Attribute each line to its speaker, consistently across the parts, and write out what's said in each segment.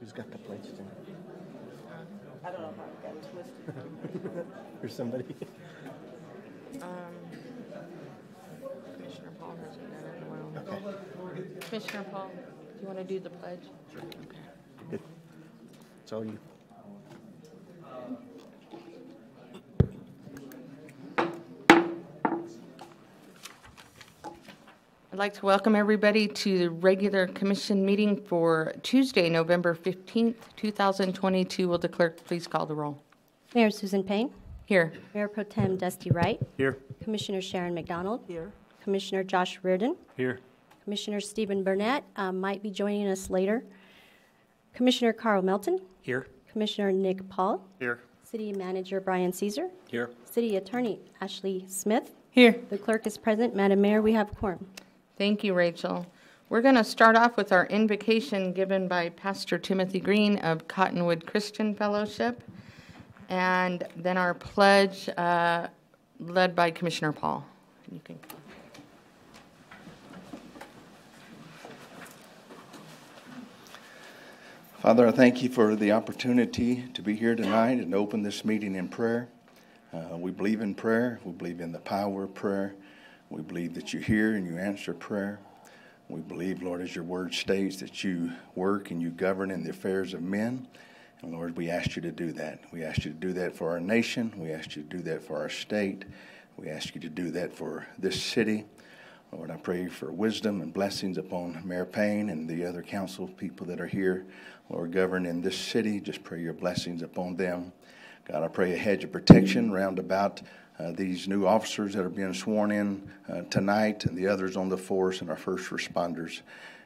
Speaker 1: Who's got the pledge thing?
Speaker 2: I don't know how it got twisted.
Speaker 1: Or somebody?
Speaker 3: Um, Commissioner Paul done it in a.
Speaker 1: Okay,
Speaker 3: Commissioner Paul, do you want to do the pledge? Okay.
Speaker 1: good. It's all you.
Speaker 3: Like to welcome everybody to the regular commission meeting for Tuesday, November 15th, 2022. Will the clerk please call the roll?
Speaker 4: Mayor Susan Payne,
Speaker 3: Here.
Speaker 4: Mayor Pro Tem Dusty Wright,
Speaker 1: Here.
Speaker 4: Commissioner Sharon McDonald,
Speaker 2: Here.
Speaker 4: Commissioner Josh Reardon,
Speaker 1: Here.
Speaker 4: Commissioner Stephen Burnett um, might be joining us later, Commissioner Carl Melton,
Speaker 1: Here.
Speaker 4: Commissioner Nick Paul,
Speaker 1: Here.
Speaker 4: City Manager Brian Caesar,
Speaker 1: Here.
Speaker 4: City Attorney Ashley Smith.
Speaker 3: Here.
Speaker 4: The clerk is present. Madam Mayor, we have quorum.
Speaker 3: Thank you, Rachel. We're going to start off with our invocation given by Pastor Timothy Green of Cottonwood Christian Fellowship, and then our pledge uh, led by Commissioner Paul. You can.
Speaker 5: Father, I thank you for the opportunity to be here tonight and open this meeting in prayer. Uh, we believe in prayer. We believe in the power of prayer. We believe that you hear and you answer prayer. We believe, Lord, as your word states, that you work and you govern in the affairs of men. And Lord, we ask you to do that. We ask you to do that for our nation. We ask you to do that for our state. We ask you to do that for this city. Lord, I pray for wisdom and blessings upon Mayor Payne and the other council people that are here. Lord, govern in this city. Just pray your blessings upon them. God, I pray a hedge of protection round about uh, these new officers that are being sworn in uh, tonight and the others on the force and our first responders.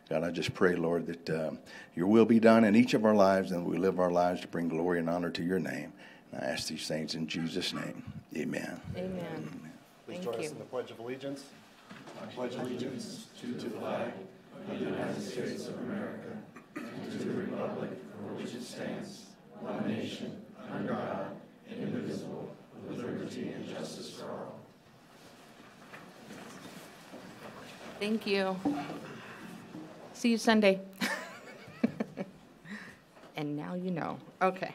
Speaker 5: God, I just pray, Lord, that uh, your will be done in each of our lives and we live our lives to bring glory and honor to your name. And I ask these things in Jesus' name. Amen.
Speaker 3: Amen.
Speaker 1: Please
Speaker 3: Thank
Speaker 1: join us in the Pledge of Allegiance.
Speaker 3: Thank you. See you Sunday. And now you know. Okay.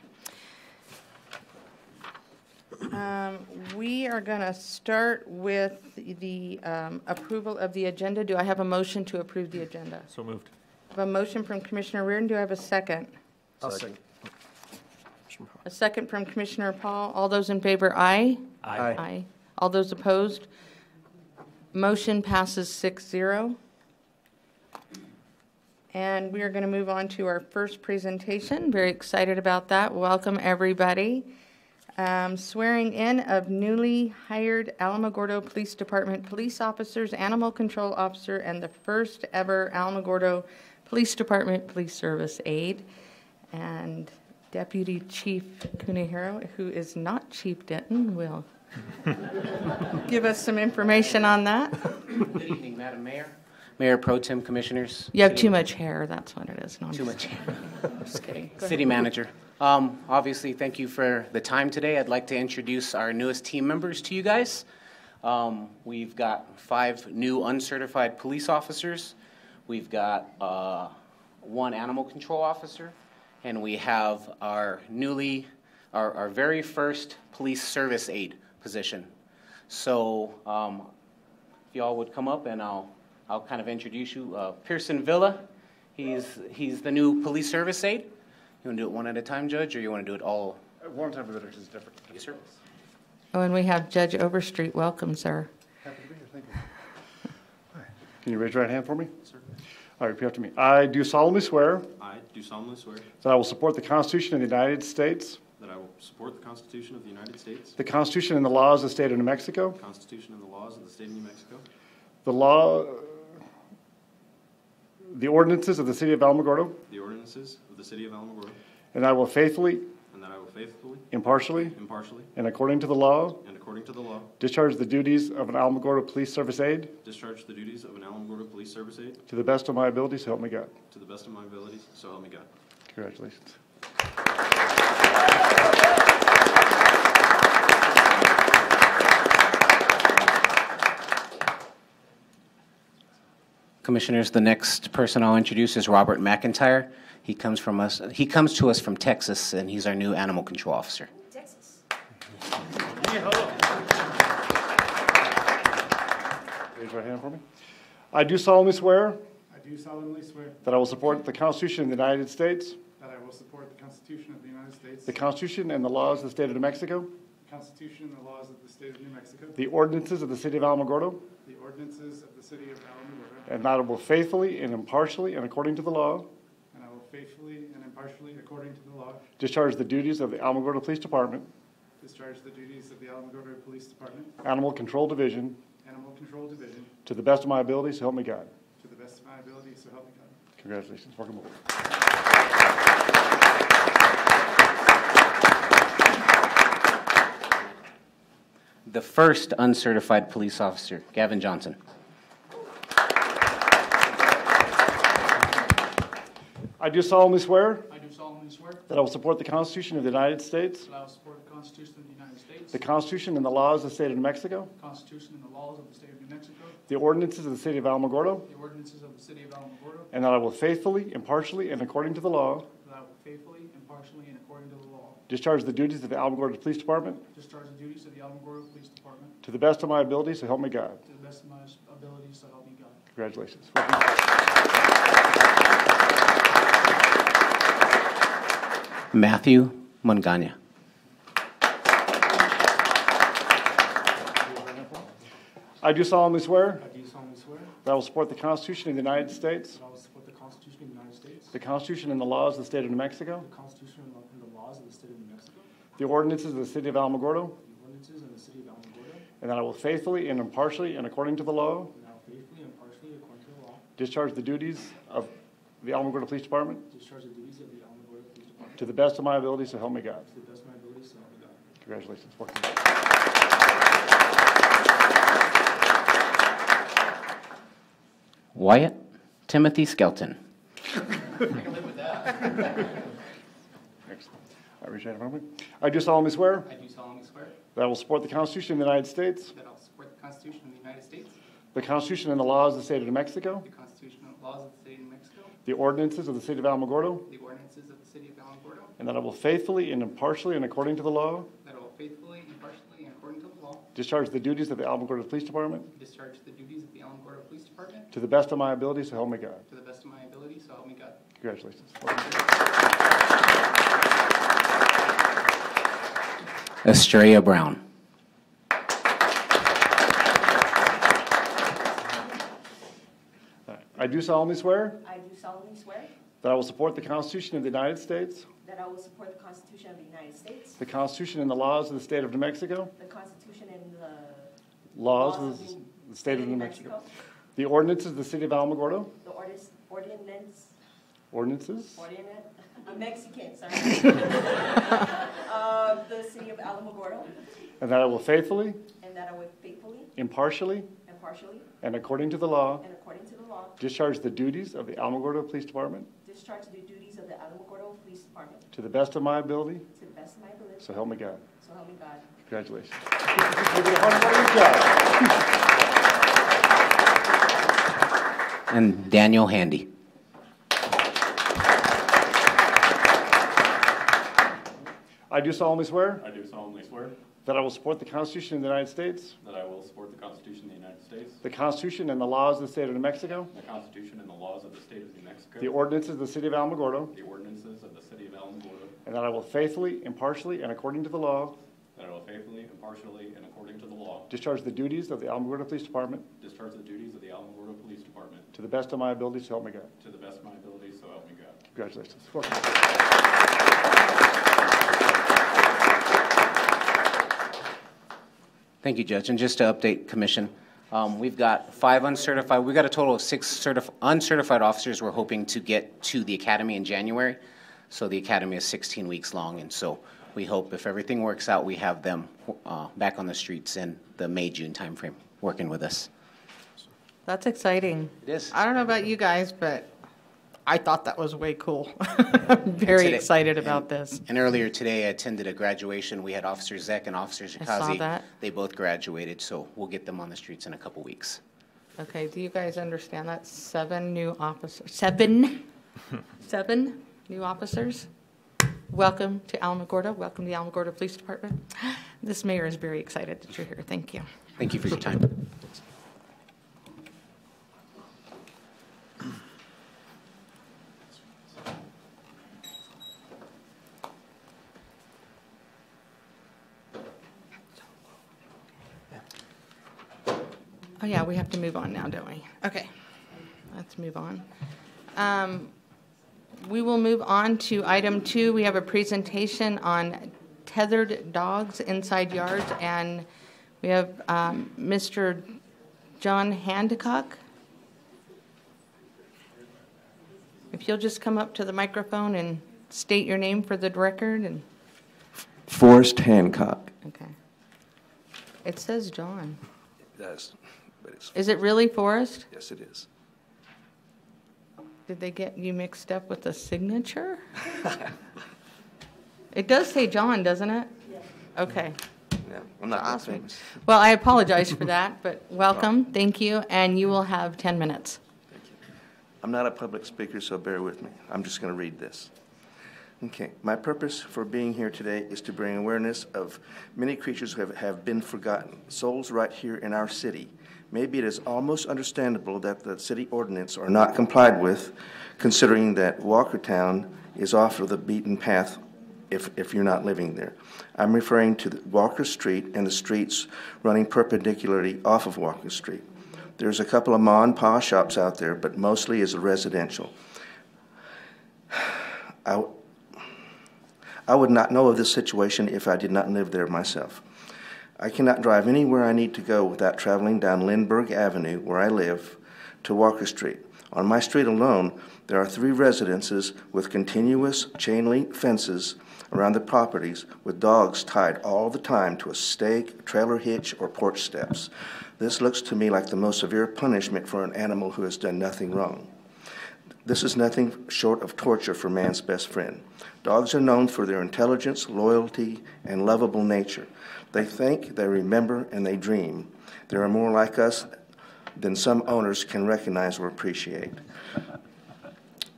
Speaker 3: Um, We are going to start with the um, approval of the agenda. Do I have a motion to approve the agenda?
Speaker 1: So moved.
Speaker 3: I have a motion from Commissioner Reardon. Do I have a second?
Speaker 1: I'll second.
Speaker 3: A second from Commissioner Paul. All those in favor, aye?
Speaker 1: Aye.
Speaker 3: Aye. All those opposed? Motion passes 6-0. And we are going to move on to our first presentation. Very excited about that. Welcome, everybody. Um, Swearing in of newly hired Alamogordo Police Department police officers, animal control officer, and the first ever Alamogordo Police Department Police Service aide. And Deputy Chief Kunihiro, who is not Chief Denton, will give us some information on that.
Speaker 6: Good evening, Madam Mayor, Mayor Pro Tem Commissioners.
Speaker 3: You have
Speaker 6: City-
Speaker 3: too much hair, that's what it is. No,
Speaker 6: Too
Speaker 3: just-
Speaker 6: much.
Speaker 3: Just kidding. Go ahead.
Speaker 6: City Manager. Um, Obviously, thank you for the time today. I'd like to introduce our newest team members to you guys. Um, We've got five new uncertified police officers. We've got uh, one animal control officer, and we have our newly, our our very first police service aide position. So um, if y'all would come up and I'll, I'll kind of introduce you. Uh, Pearson Villa, he's, he's the new police service aide. You want to do it one at a time, Judge, or you want to do it all?
Speaker 1: One time visitor is different.
Speaker 6: Yes, sir.
Speaker 3: Oh, and we have Judge Overstreet. Welcome, sir.
Speaker 1: Happy to be here, thank you. Can you raise your right hand for me? All right, repeat after me. I do solemnly swear
Speaker 7: I do solemnly swear
Speaker 1: that I will support the Constitution of the United States,
Speaker 7: that I will support the Constitution of the United States,
Speaker 1: the Constitution and the laws of the state of New Mexico,
Speaker 7: the Constitution and the laws of the state of New Mexico,
Speaker 1: the law, the ordinances of the city of Alamogordo,
Speaker 7: the ordinances of the city of Alamogordo,
Speaker 1: and I will faithfully,
Speaker 7: and that I will faithfully,
Speaker 1: impartially,
Speaker 7: impartially,
Speaker 1: and according to the law
Speaker 7: and according to the law
Speaker 1: discharge the duties of an Alamogordo Police Service aide
Speaker 7: discharge the duties of an Alamogordo Police Service aide
Speaker 1: to the best of my abilities, so help me God.
Speaker 7: to the best of my abilities, so help me God.
Speaker 1: Congratulations.
Speaker 6: Commissioners, the next person I'll introduce is Robert McIntyre. He comes from us, he comes to us from Texas, and he's our new animal control officer.
Speaker 4: Texas.
Speaker 1: Raise your hand for me. I do solemnly swear
Speaker 8: I do solemnly swear
Speaker 1: that I will support the Constitution of the United States,
Speaker 8: that I will support the Constitution of the United States,
Speaker 1: the
Speaker 8: the
Speaker 1: Constitution and the laws of the state of New Mexico,
Speaker 8: Constitution and the laws of the state of New Mexico,
Speaker 1: the ordinances of the city of Alamogordo,
Speaker 8: the ordinances of the city of Alamogordo,
Speaker 1: and that I will faithfully and impartially and according to the law
Speaker 8: and I will faithfully and impartially, according to the law,
Speaker 1: discharge the duties of the Alamogordo Police Department,
Speaker 8: discharge the duties of the Alamogordo Police Department,
Speaker 1: Animal Control Division,
Speaker 8: Animal Control Division,
Speaker 1: to the best of my ability, so help me God.
Speaker 8: to the best of my ability, so help me God.
Speaker 1: Congratulations. Welcome aboard.
Speaker 6: The first uncertified police officer, Gavin Johnson.
Speaker 1: I do solemnly swear
Speaker 9: I do solemnly swear
Speaker 1: that I will support the Constitution of the United States,
Speaker 9: that I will support the Constitution of the United States,
Speaker 1: the Constitution and the laws of the state of New Mexico,
Speaker 9: the Constitution and the laws of the state of New Mexico,
Speaker 1: the ordinances of the city of Alamogordo,
Speaker 9: the ordinances of the city of Alamogordo,
Speaker 1: and that I will faithfully, impartially, and according to the law
Speaker 9: that I will faithfully, impartially, and according to the law
Speaker 1: discharge the duties of the Alamogordo Police Department
Speaker 9: discharge the duties of the Alamogordo Police Department
Speaker 1: to the best of my ability, so help me God.
Speaker 9: to the best of my abilities, so help me God.
Speaker 1: Congratulations. Welcome.
Speaker 6: Matthew Mungania.
Speaker 1: I do solemnly swear
Speaker 9: I do solemnly swear
Speaker 1: that I will support the Constitution of the United States,
Speaker 9: that I will support the Constitution of the United States,
Speaker 1: the Constitution and the laws of the state of New Mexico,
Speaker 9: the Constitution and the- laws of the state of New Mexico,
Speaker 1: the ordinances of the city of Alamogordo,
Speaker 9: the ordinances of the city of Alamogordo,
Speaker 1: and that I will faithfully and impartially, and according to the law
Speaker 9: and I will faithfully and impartially, according to the law,
Speaker 1: discharge the duties of the Alamogordo Police Department
Speaker 9: discharge the duties of the Alamogordo Police Department
Speaker 1: to the best of my ability, so help me God.
Speaker 9: to the best of my abilities, so help me God.
Speaker 1: Congratulations. Welcome.
Speaker 6: Wyatt Timothy Skelton.
Speaker 1: Excellent. I raise your hand for me. I do solemnly swear
Speaker 10: I do solemnly swear
Speaker 1: that I will support the Constitution of the United States,
Speaker 10: that I will support the Constitution of the United States,
Speaker 1: the Constitution and the laws of the state of New Mexico,
Speaker 10: the Constitution and laws of the state of New Mexico,
Speaker 1: the ordinances of the city of Alamogordo,
Speaker 10: the ordinances of the city of Alamogordo,
Speaker 1: and that I will faithfully and impartially and according to the law
Speaker 10: that I will faithfully, impartially, and according to the law
Speaker 1: discharge the duties of the Alamogordo Police Department
Speaker 10: discharge the duties of the Alamogordo Police Department
Speaker 1: to the best of my ability, so help me God.
Speaker 10: to the best of my ability, so help me God.
Speaker 1: Congratulations.
Speaker 6: Estrella Brown.
Speaker 1: I do solemnly swear
Speaker 2: I do solemnly swear
Speaker 1: that I will support the Constitution of the United States,
Speaker 2: that I will support the Constitution of the United States,
Speaker 1: the Constitution and the laws of the state of New Mexico,
Speaker 2: the Constitution and the
Speaker 1: laws
Speaker 2: laws
Speaker 1: of
Speaker 2: of
Speaker 1: the state of New Mexico, the ordinances of the city of Alamogordo,
Speaker 2: the ordis- ordinance,
Speaker 1: ordinances?
Speaker 2: Ordinance, I'm Mexican, sorry. Of the city of Alamogordo,
Speaker 1: And that I will faithfully,
Speaker 2: and that I will faithfully,
Speaker 1: impartially,
Speaker 2: impartially,
Speaker 1: and according to the law?
Speaker 2: And according to the law.
Speaker 1: Discharge the duties of the Alamogordo Police Department?
Speaker 2: Discharge the duties the Alamogordo Police Department
Speaker 1: to the best of my ability,
Speaker 2: to the best of my ability,
Speaker 1: so help me God.
Speaker 2: so help me God.
Speaker 1: Congratulations. You did a wonderful job.
Speaker 6: And Daniel Handy.
Speaker 1: I do solemnly swear
Speaker 7: I do solemnly swear
Speaker 1: that I will support the Constitution of the United States,
Speaker 7: that I will support the Constitution of the United States,
Speaker 1: the Constitution and the laws of the state of New Mexico,
Speaker 7: the Constitution and the laws of the state of New Mexico,
Speaker 1: the ordinances of the city of Alamogordo,
Speaker 7: the ordinances of the city of Alamogordo,
Speaker 1: and that I will faithfully, impartially, and according to the law
Speaker 7: that I will faithfully, impartially, and according to the law
Speaker 1: discharge the duties of the Alamogordo Police Department
Speaker 7: discharge the duties of the Alamogordo Police Department
Speaker 1: to the best of my ability, so help me God.
Speaker 7: to the best of my ability, so help me God.
Speaker 1: Congratulations. Welcome.
Speaker 6: Thank you, Judge. And just to update Commission, um, we've got five uncertified, we've got a total of six certif- uncertified officers we're hoping to get to the academy in January. So the academy is 16 weeks long, and so we hope if everything works out, we have them uh, back on the streets in the May, June timeframe, working with us.
Speaker 3: That's exciting.
Speaker 6: It is.
Speaker 3: I don't know about you guys, but I thought that was way cool. I'm very
Speaker 6: Today-
Speaker 3: excited about this.
Speaker 6: And earlier today, I attended a graduation. We had Officer Zek and Officer
Speaker 3: I saw
Speaker 6: Shikazi.
Speaker 3: that.
Speaker 6: They both graduated, so we'll get them on the streets in a couple weeks.
Speaker 3: Okay, do you guys understand that? Seven new officers, seven, seven new officers? Welcome to Alamogordo, welcome to the Alamogordo Police Department. This mayor is very excited that you're here, thank you.
Speaker 6: Thank you for your time.
Speaker 3: Oh, yeah, we have to move on now, don't we? Okay, let's move on. Um, We will move on to item two. We have a presentation on tethered dogs inside yards, and we have um, Mr. John Hancock. If you'll just come up to the microphone and state your name for the record, and,
Speaker 11: Forrest Hancock.
Speaker 3: okay. It says John.
Speaker 11: It does, but it's,
Speaker 3: Is it really Forrest?
Speaker 11: yes, it is.
Speaker 3: Did they get you mixed up with the signature? It does say John, doesn't it? Okay,
Speaker 11: Yeah, I'm not
Speaker 3: awesome.
Speaker 11: famous.
Speaker 3: Well, I apologize for that, but welcome, thank you, and you will have 10 minutes. Thank you.
Speaker 11: I'm not a public speaker, so bear with me. I'm just going to read this. Okay, my purpose for being here today is to bring awareness of many creatures who have, have been forgotten, souls right here in our city. Maybe it is almost understandable that the city ordinance are not complied with, considering that Walkertown is off of the beaten path if, if you're not living there. I'm referring to Walker Street and the streets running perpendicularly off of Walker Street. There's a couple of ma and pa shops out there, but mostly is residential. I, I would not know of this situation if I did not live there myself. I cannot drive anywhere I need to go without traveling down Lindbergh Avenue, where I live, to Walker Street. On my street alone, there are three residences with continuous chain link fences around the properties with dogs tied all the time to a stake, trailer hitch, or porch steps. This looks to me like the most severe punishment for an animal who has done nothing wrong. This is nothing short of torture for man's best friend. Dogs are known for their intelligence, loyalty, and lovable nature. They think, they remember, and they dream. They are more like us than some owners can recognize or appreciate.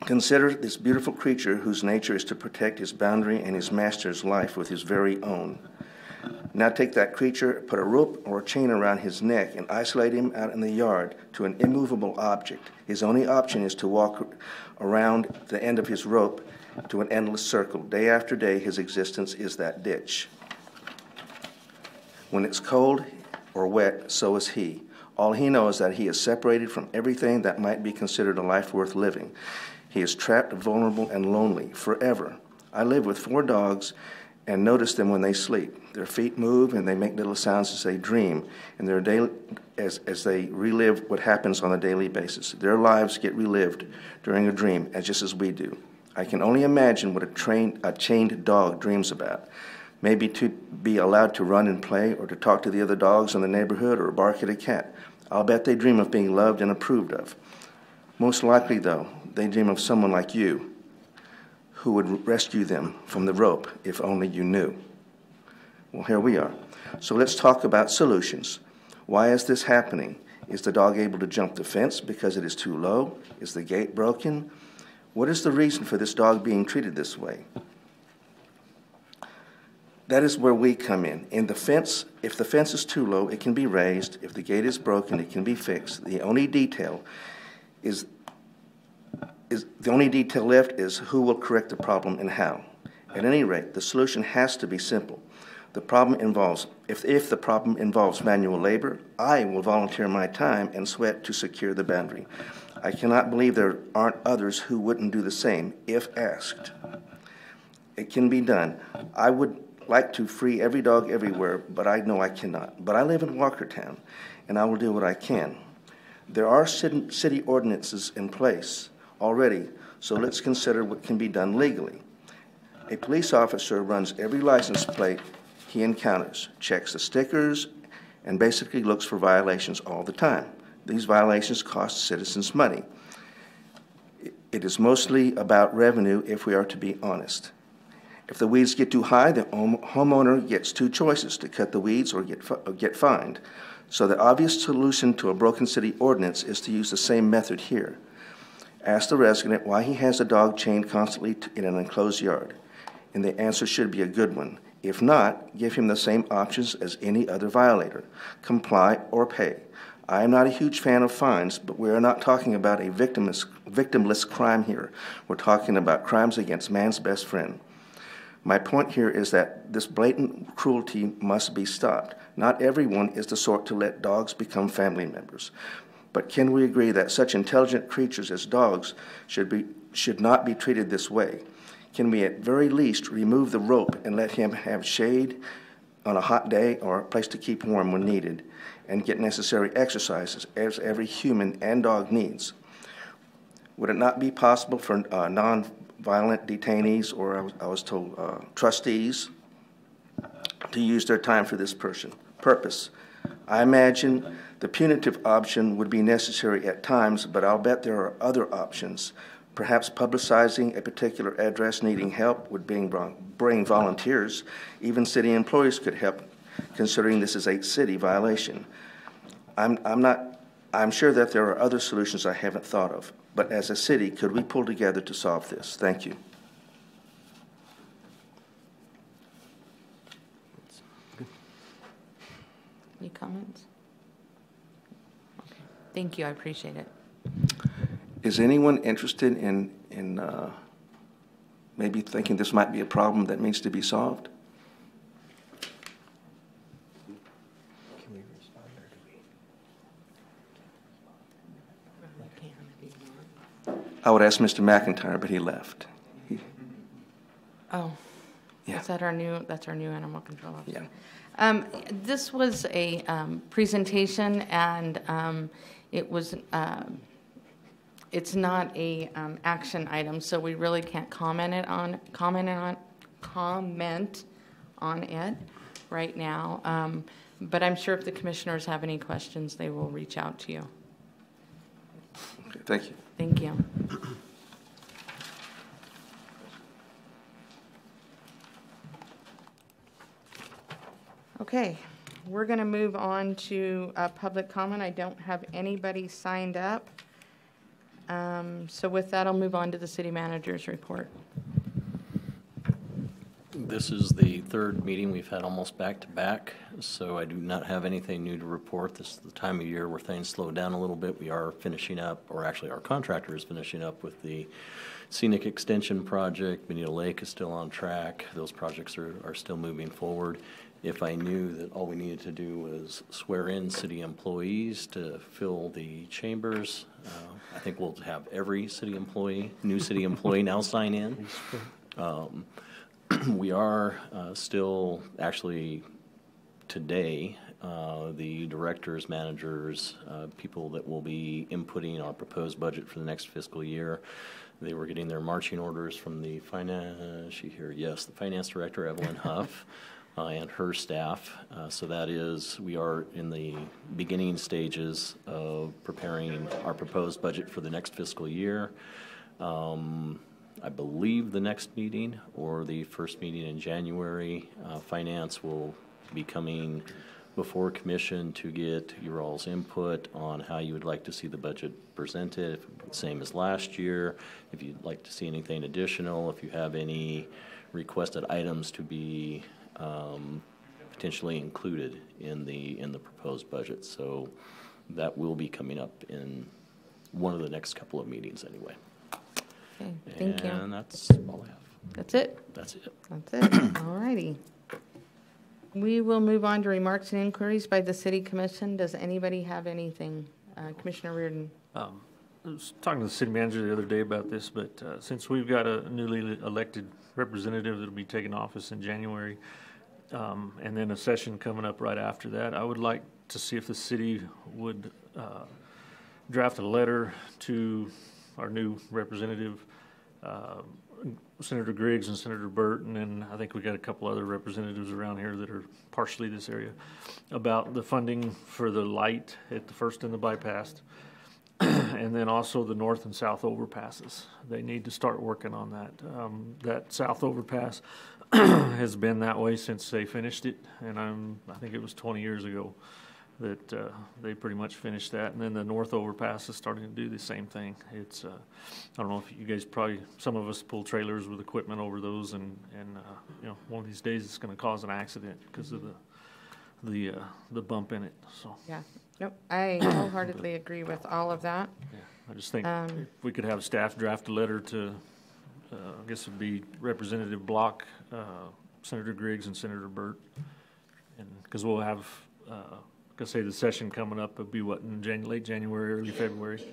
Speaker 11: Consider this beautiful creature whose nature is to protect his boundary and his master's life with his very own. Now take that creature, put a rope or a chain around his neck, and isolate him out in the yard to an immovable object. His only option is to walk around the end of his rope to an endless circle. Day after day, his existence is that ditch. When it's cold or wet, so is he. All he knows is that he is separated from everything that might be considered a life worth living. He is trapped, vulnerable, and lonely forever. I live with four dogs and notice them when they sleep. Their feet move and they make little sounds as they dream, and their daily, as, as they relive what happens on a daily basis. Their lives get relived during a dream, as just as we do. I can only imagine what a, trained, a chained dog dreams about. Maybe to be allowed to run and play, or to talk to the other dogs in the neighborhood, or bark at a cat. I'll bet they dream of being loved and approved of. Most likely, though, they dream of someone like you who would rescue them from the rope if only you knew. Well, here we are. So let's talk about solutions. Why is this happening? Is the dog able to jump the fence because it is too low? Is the gate broken? What is the reason for this dog being treated this way? That is where we come in. In the fence, if the fence is too low, it can be raised. If the gate is broken, it can be fixed. The only detail is is the only detail left is who will correct the problem and how. At any rate, the solution has to be simple. The problem involves if, if the problem involves manual labor, I will volunteer my time and sweat to secure the boundary. I cannot believe there aren't others who wouldn't do the same if asked. It can be done. I would like to free every dog everywhere, but I know I cannot. But I live in Walkertown, and I will do what I can. There are city ordinances in place already, so let's consider what can be done legally. A police officer runs every license plate he encounters, checks the stickers, and basically looks for violations all the time. These violations cost citizens money. It is mostly about revenue if we are to be honest. If the weeds get too high, the homeowner gets two choices to cut the weeds or get, or get fined. So the obvious solution to a broken city ordinance is to use the same method here. Ask the resident why he has a dog chained constantly in an enclosed yard, and the answer should be a good one. If not, give him the same options as any other violator comply or pay. I am not a huge fan of fines, but we are not talking about a victimless, victimless crime here. We're talking about crimes against man's best friend. My point here is that this blatant cruelty must be stopped. Not everyone is the sort to let dogs become family members. But can we agree that such intelligent creatures as dogs should, be, should not be treated this way? Can we at very least remove the rope and let him have shade on a hot day or a place to keep warm when needed and get necessary exercises as every human and dog needs? Would it not be possible for uh, non-violent detainees or I was, I was told uh, trustees to use their time for this person, purpose? I imagine the punitive option would be necessary at times, but I'll bet there are other options. Perhaps publicizing a particular address needing help would bring, bring volunteers. Even city employees could help, considering this is a city violation. I'm, I'm not, I'm sure that there are other solutions I haven't thought of, but as a city, could we pull together to solve this? Thank you.
Speaker 3: Any comments? Okay. Thank you, I appreciate it.
Speaker 11: Is anyone interested in, in uh, maybe thinking this might be a problem that needs to be solved? I would ask Mr. McIntyre, but he left. He-
Speaker 3: Oh.
Speaker 11: Yeah.
Speaker 3: Is that our new, that's our new animal control officer?
Speaker 11: Yeah.
Speaker 3: Um, This was a um, presentation, and um, it was, um, it's not a um, action item, so we really can't comment it on, comment on, comment on it right now. Um, But I'm sure if the commissioners have any questions, they will reach out to you.
Speaker 11: Thank you.
Speaker 3: Thank you. Okay, we're going to move on to uh, public comment. I don't have anybody signed up. Um, So with that, I'll move on to the city manager's report.
Speaker 12: This is the third meeting we've had almost back-to-back, so I do not have anything new to report. This is the time of year where things slow down a little bit. We are finishing up, or actually, our contractor is finishing up with the scenic extension project. Bonito Lake is still on track. Those projects are, are still moving forward. If I knew that all we needed to do was swear in city employees to fill the chambers, uh, I think we'll have every city employee, new city employee now sign in. Um, we are uh, still, actually, today, uh, the directors, managers, uh, people that will be inputting our proposed budget for the next fiscal year. They were getting their marching orders from the finance, she here, yes, the finance director, Evelyn Huff, uh, and her staff. Uh, So that is, we are in the beginning stages of preparing our proposed budget for the next fiscal year. Um, I believe the next meeting or the first meeting in January, uh, finance will be coming before commission to get your all's input on how you would like to see the budget presented, same as last year. If you'd like to see anything additional, if you have any requested items to be um, potentially included in the, in the proposed budget. So that will be coming up in one of the next couple of meetings anyway.
Speaker 3: Okay, thank you.
Speaker 12: And that's all I have.
Speaker 3: That's it?
Speaker 12: That's it.
Speaker 3: That's it. All righty. We will move on to remarks and inquiries by the city commission. Does anybody have anything? Uh, Commissioner Reardon?
Speaker 13: Um, I was talking to the city manager the other day about this, but uh, since we've got a newly elected representative that'll be taking office in January, um, and then a session coming up right after that, I would like to see if the city would uh, draft a letter to our new representative, uh, Senator Griggs and Senator Burton, and I think we got a couple other representatives around here that are partially this area, about the funding for the light at the first and the bypass and then also the north and south overpasses. They need to start working on that. Um, that south overpass has been that way since they finished it, and I'm, I think it was 20 years ago that uh, they pretty much finished that. And then the north overpass is starting to do the same thing. It's, uh, I don't know if you guys probably, some of us pull trailers with equipment over those and, and, uh, you know, one of these days it's gonna cause an accident because of the, the, uh, the bump in it, so.
Speaker 3: Yeah, nope, I wholeheartedly agree with all of that.
Speaker 13: Yeah, I just think
Speaker 3: Um,
Speaker 13: if we could have staff draft a letter to, uh, I guess it'd be Representative Block, uh, Senator Griggs and Senator Burt. And, because we'll have, uh, I say, the session coming up, it'll be what, in Jan, late January, early February.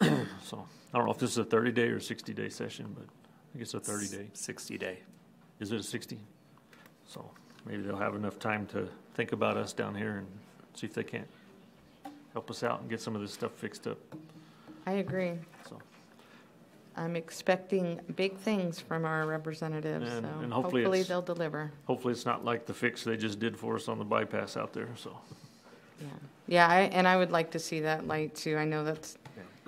Speaker 13: So, I don't know if this is a thirty day or sixty day session, but I think it's a thirty day.
Speaker 14: Sixty day.
Speaker 13: Is it a sixty? So, maybe they'll have enough time to think about us down here and see if they can't help us out and get some of this stuff fixed up,
Speaker 3: I agree.
Speaker 13: so.
Speaker 3: I'm expecting big things from our representatives,
Speaker 13: And-
Speaker 3: so
Speaker 13: and hopefully
Speaker 3: hopefully
Speaker 13: it's-
Speaker 3: they'll deliver.
Speaker 13: Hopefully, it's not like the fix they just did for us on the bypass out there, so.
Speaker 3: Yeah, yeah, I- and I would like to see that light too. I know that's,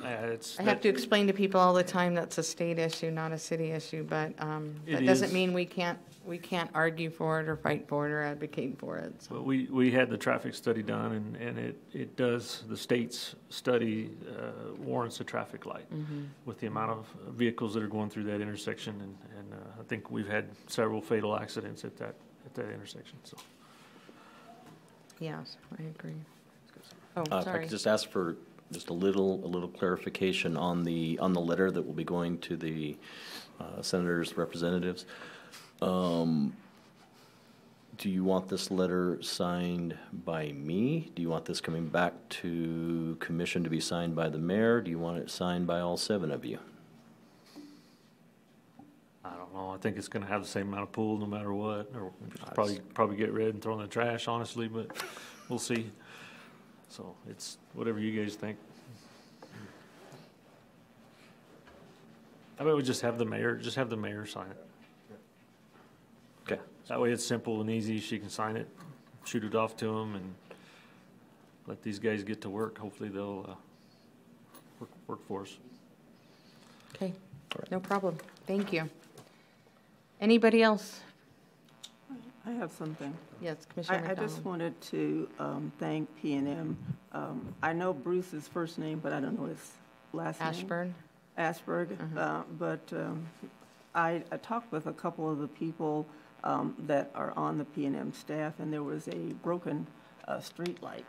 Speaker 13: Uh, it's,
Speaker 3: I have to explain to people all the time that's a state issue, not a city issue, but um,
Speaker 13: It
Speaker 3: that doesn't
Speaker 13: is.
Speaker 3: mean we can't, we can't argue for it or fight for it or advocate for it. so.
Speaker 13: But we, we had the traffic study done, and, and it, it does, the state's study uh, warrants a traffic light
Speaker 3: Mhm.
Speaker 13: with the amount of vehicles that are going through that intersection, and, and uh, I think we've had several fatal accidents at that, at that intersection, so.
Speaker 3: Yes, I agree. Oh,
Speaker 12: Uh, If I
Speaker 3: sorry.
Speaker 12: could just ask for just a little, a little clarification on the, on the letter that will be going to the uh, senators' representatives. Um, Do you want this letter signed by me? Do you want this coming back to commission to be signed by the mayor? Do you want it signed by all seven of you?
Speaker 13: I don't know, I think it's gonna have the same amount of pull no matter what, or probably, probably get red and throw in the trash, honestly, but we'll see. So it's whatever you guys think. How about we just have the mayor, just have the mayor sign it?
Speaker 12: Okay.
Speaker 13: That way it's simple and easy, she can sign it, shoot it off to him, and let these guys get to work, hopefully they'll, uh, work, work for us.
Speaker 3: Okay, no problem. Thank you. Anybody else?
Speaker 2: I have something.
Speaker 3: Yes, Commissioner
Speaker 2: I, I just wanted to um, thank P and M. Um, I know Bruce's first name, but I don't know his last name.
Speaker 3: Ashburn?
Speaker 2: Ashburg,
Speaker 3: Mhm.
Speaker 2: uh, but um, I, I talked with a couple of the people um, that are on the P and M staff, and there was a broken uh, street light,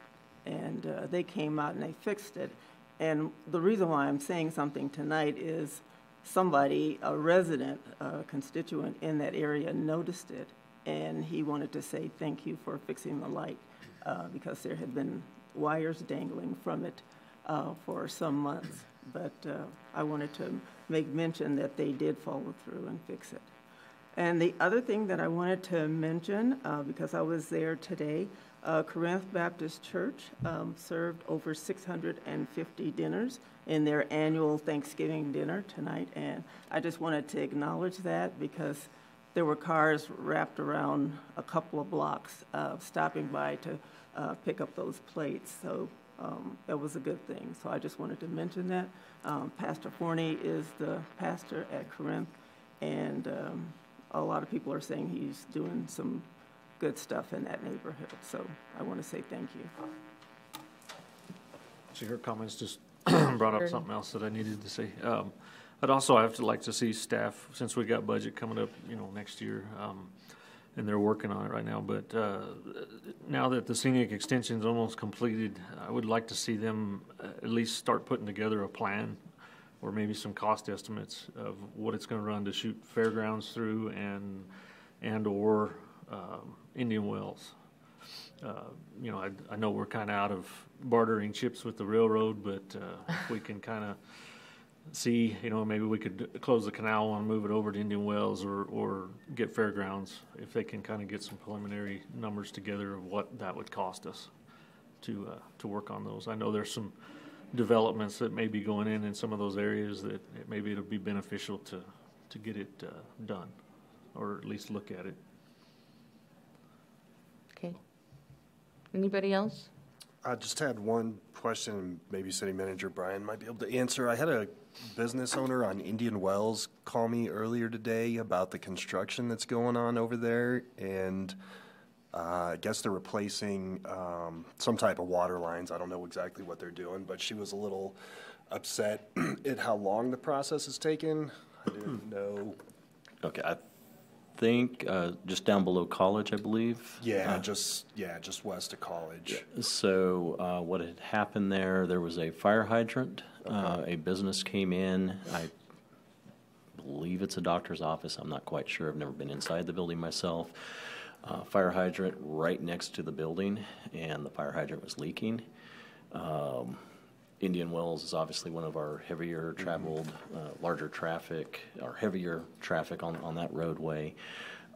Speaker 2: and uh, they came out and they fixed it. And the reason why I'm saying something tonight is somebody, a resident, a constituent in that area noticed it, and he wanted to say thank you for fixing the light, uh, because there had been wires dangling from it uh, for some months. But uh, I wanted to make mention that they did follow through and fix it. And the other thing that I wanted to mention, uh, because I was there today, uh, Corinth Baptist Church um, served over 650 dinners in their annual Thanksgiving dinner tonight. And I just wanted to acknowledge that because there were cars wrapped around a couple of blocks uh, stopping by to uh, pick up those plates. So um, it was a good thing. So I just wanted to mention that. Um, pastor Forney is the pastor at Corinth, and um, a lot of people are saying he's doing some good stuff in that neighborhood. So I want to say thank you.
Speaker 13: So her comments just brought up something else that I needed to say. Um, I'd also have to like to see staff, since we got budget coming up, you know, next year, um, and they're working on it right now, but, uh, now that the scenic extension is almost completed, I would like to see them uh, at least start putting together a plan or maybe some cost estimates of what it's gonna run to shoot fairgrounds through and, and/or, um, Indian Wells. Uh, You know, I, I know we're kind of out of bartering chips with the railroad, but uh, we can kind of see, you know, maybe we could close the canal and move it over to Indian Wells or, or get fairgrounds, if they can kind of get some preliminary numbers together of what that would cost us to, uh, to work on those. I know there's some developments that may be going in in some of those areas that maybe it'll be beneficial to, to get it uh, done, or at least look at it.
Speaker 3: Okay. Anybody else?
Speaker 15: I just had one question, and maybe City Manager Brian might be able to answer. I had a business owner on Indian Wells call me earlier today about the construction that's going on over there, and Uh, I guess they're replacing um, some type of water lines. I don't know exactly what they're doing, but she was a little upset at how long the process has taken. I didn't know.
Speaker 12: Okay, I think uh, just down below college, I believe.
Speaker 15: Yeah,
Speaker 12: Uh,
Speaker 15: just yeah, just west of college.
Speaker 12: So uh, what had happened there, there was a fire hydrant. Uh, A business came in. I believe it's a doctor's office. I'm not quite sure. I've never been inside the building myself. Uh, Fire hydrant right next to the building, and the fire hydrant was leaking. Um, Indian Wells is obviously one of our heavier traveled, uh, larger traffic, or heavier traffic on, on that roadway.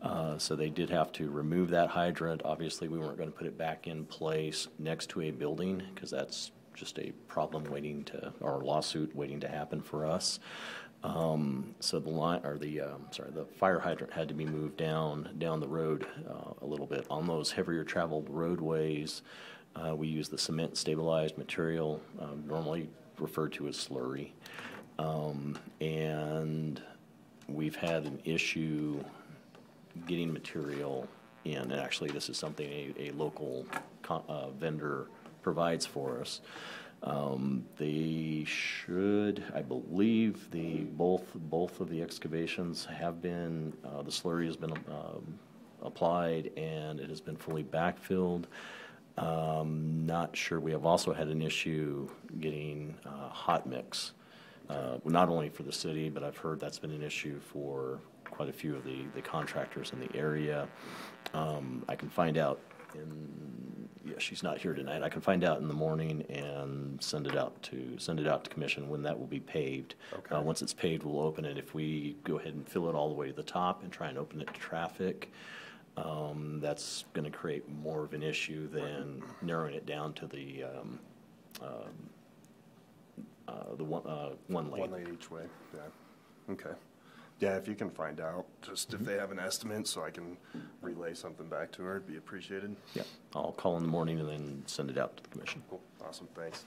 Speaker 12: Uh, So they did have to remove that hydrant. Obviously, we weren't going to put it back in place next to a building because that's just a problem waiting to, or a lawsuit waiting to happen for us. Um, So the line, or the, um, sorry, the fire hydrant had to be moved down, down the road uh, a little bit. On those heavier traveled roadways, uh, we use the cement stabilized material, um, normally referred to as slurry. Um, And we've had an issue getting material in, and actually, this is something a, a local uh, vendor provides for us. Um, They should, I believe, the, both, both of the excavations have been, uh, the slurry has been um, applied, and it has been fully backfilled. Um, Not sure, we have also had an issue getting uh, hot mix, uh, not only for the city, but I've heard that's been an issue for quite a few of the, the contractors in the area. Um, I can find out in, yeah, she's not here tonight. I can find out in the morning and send it out to, send it out to commission when that will be paved.
Speaker 15: Okay.
Speaker 12: Uh, Once it's paved, we'll open it. If we go ahead and fill it all the way to the top and try and open it to traffic, um, that's gonna create more of an issue than narrowing it down to the, um, um, uh, the one, uh, one lane.
Speaker 15: One lane each way. Yeah. Okay. Yeah, if you can find out, just if they have an estimate, so I can relay something back to her, it'd be appreciated.
Speaker 12: Yeah, I'll call in the morning and then send it out to the commission.
Speaker 15: Cool. Awesome. Thanks.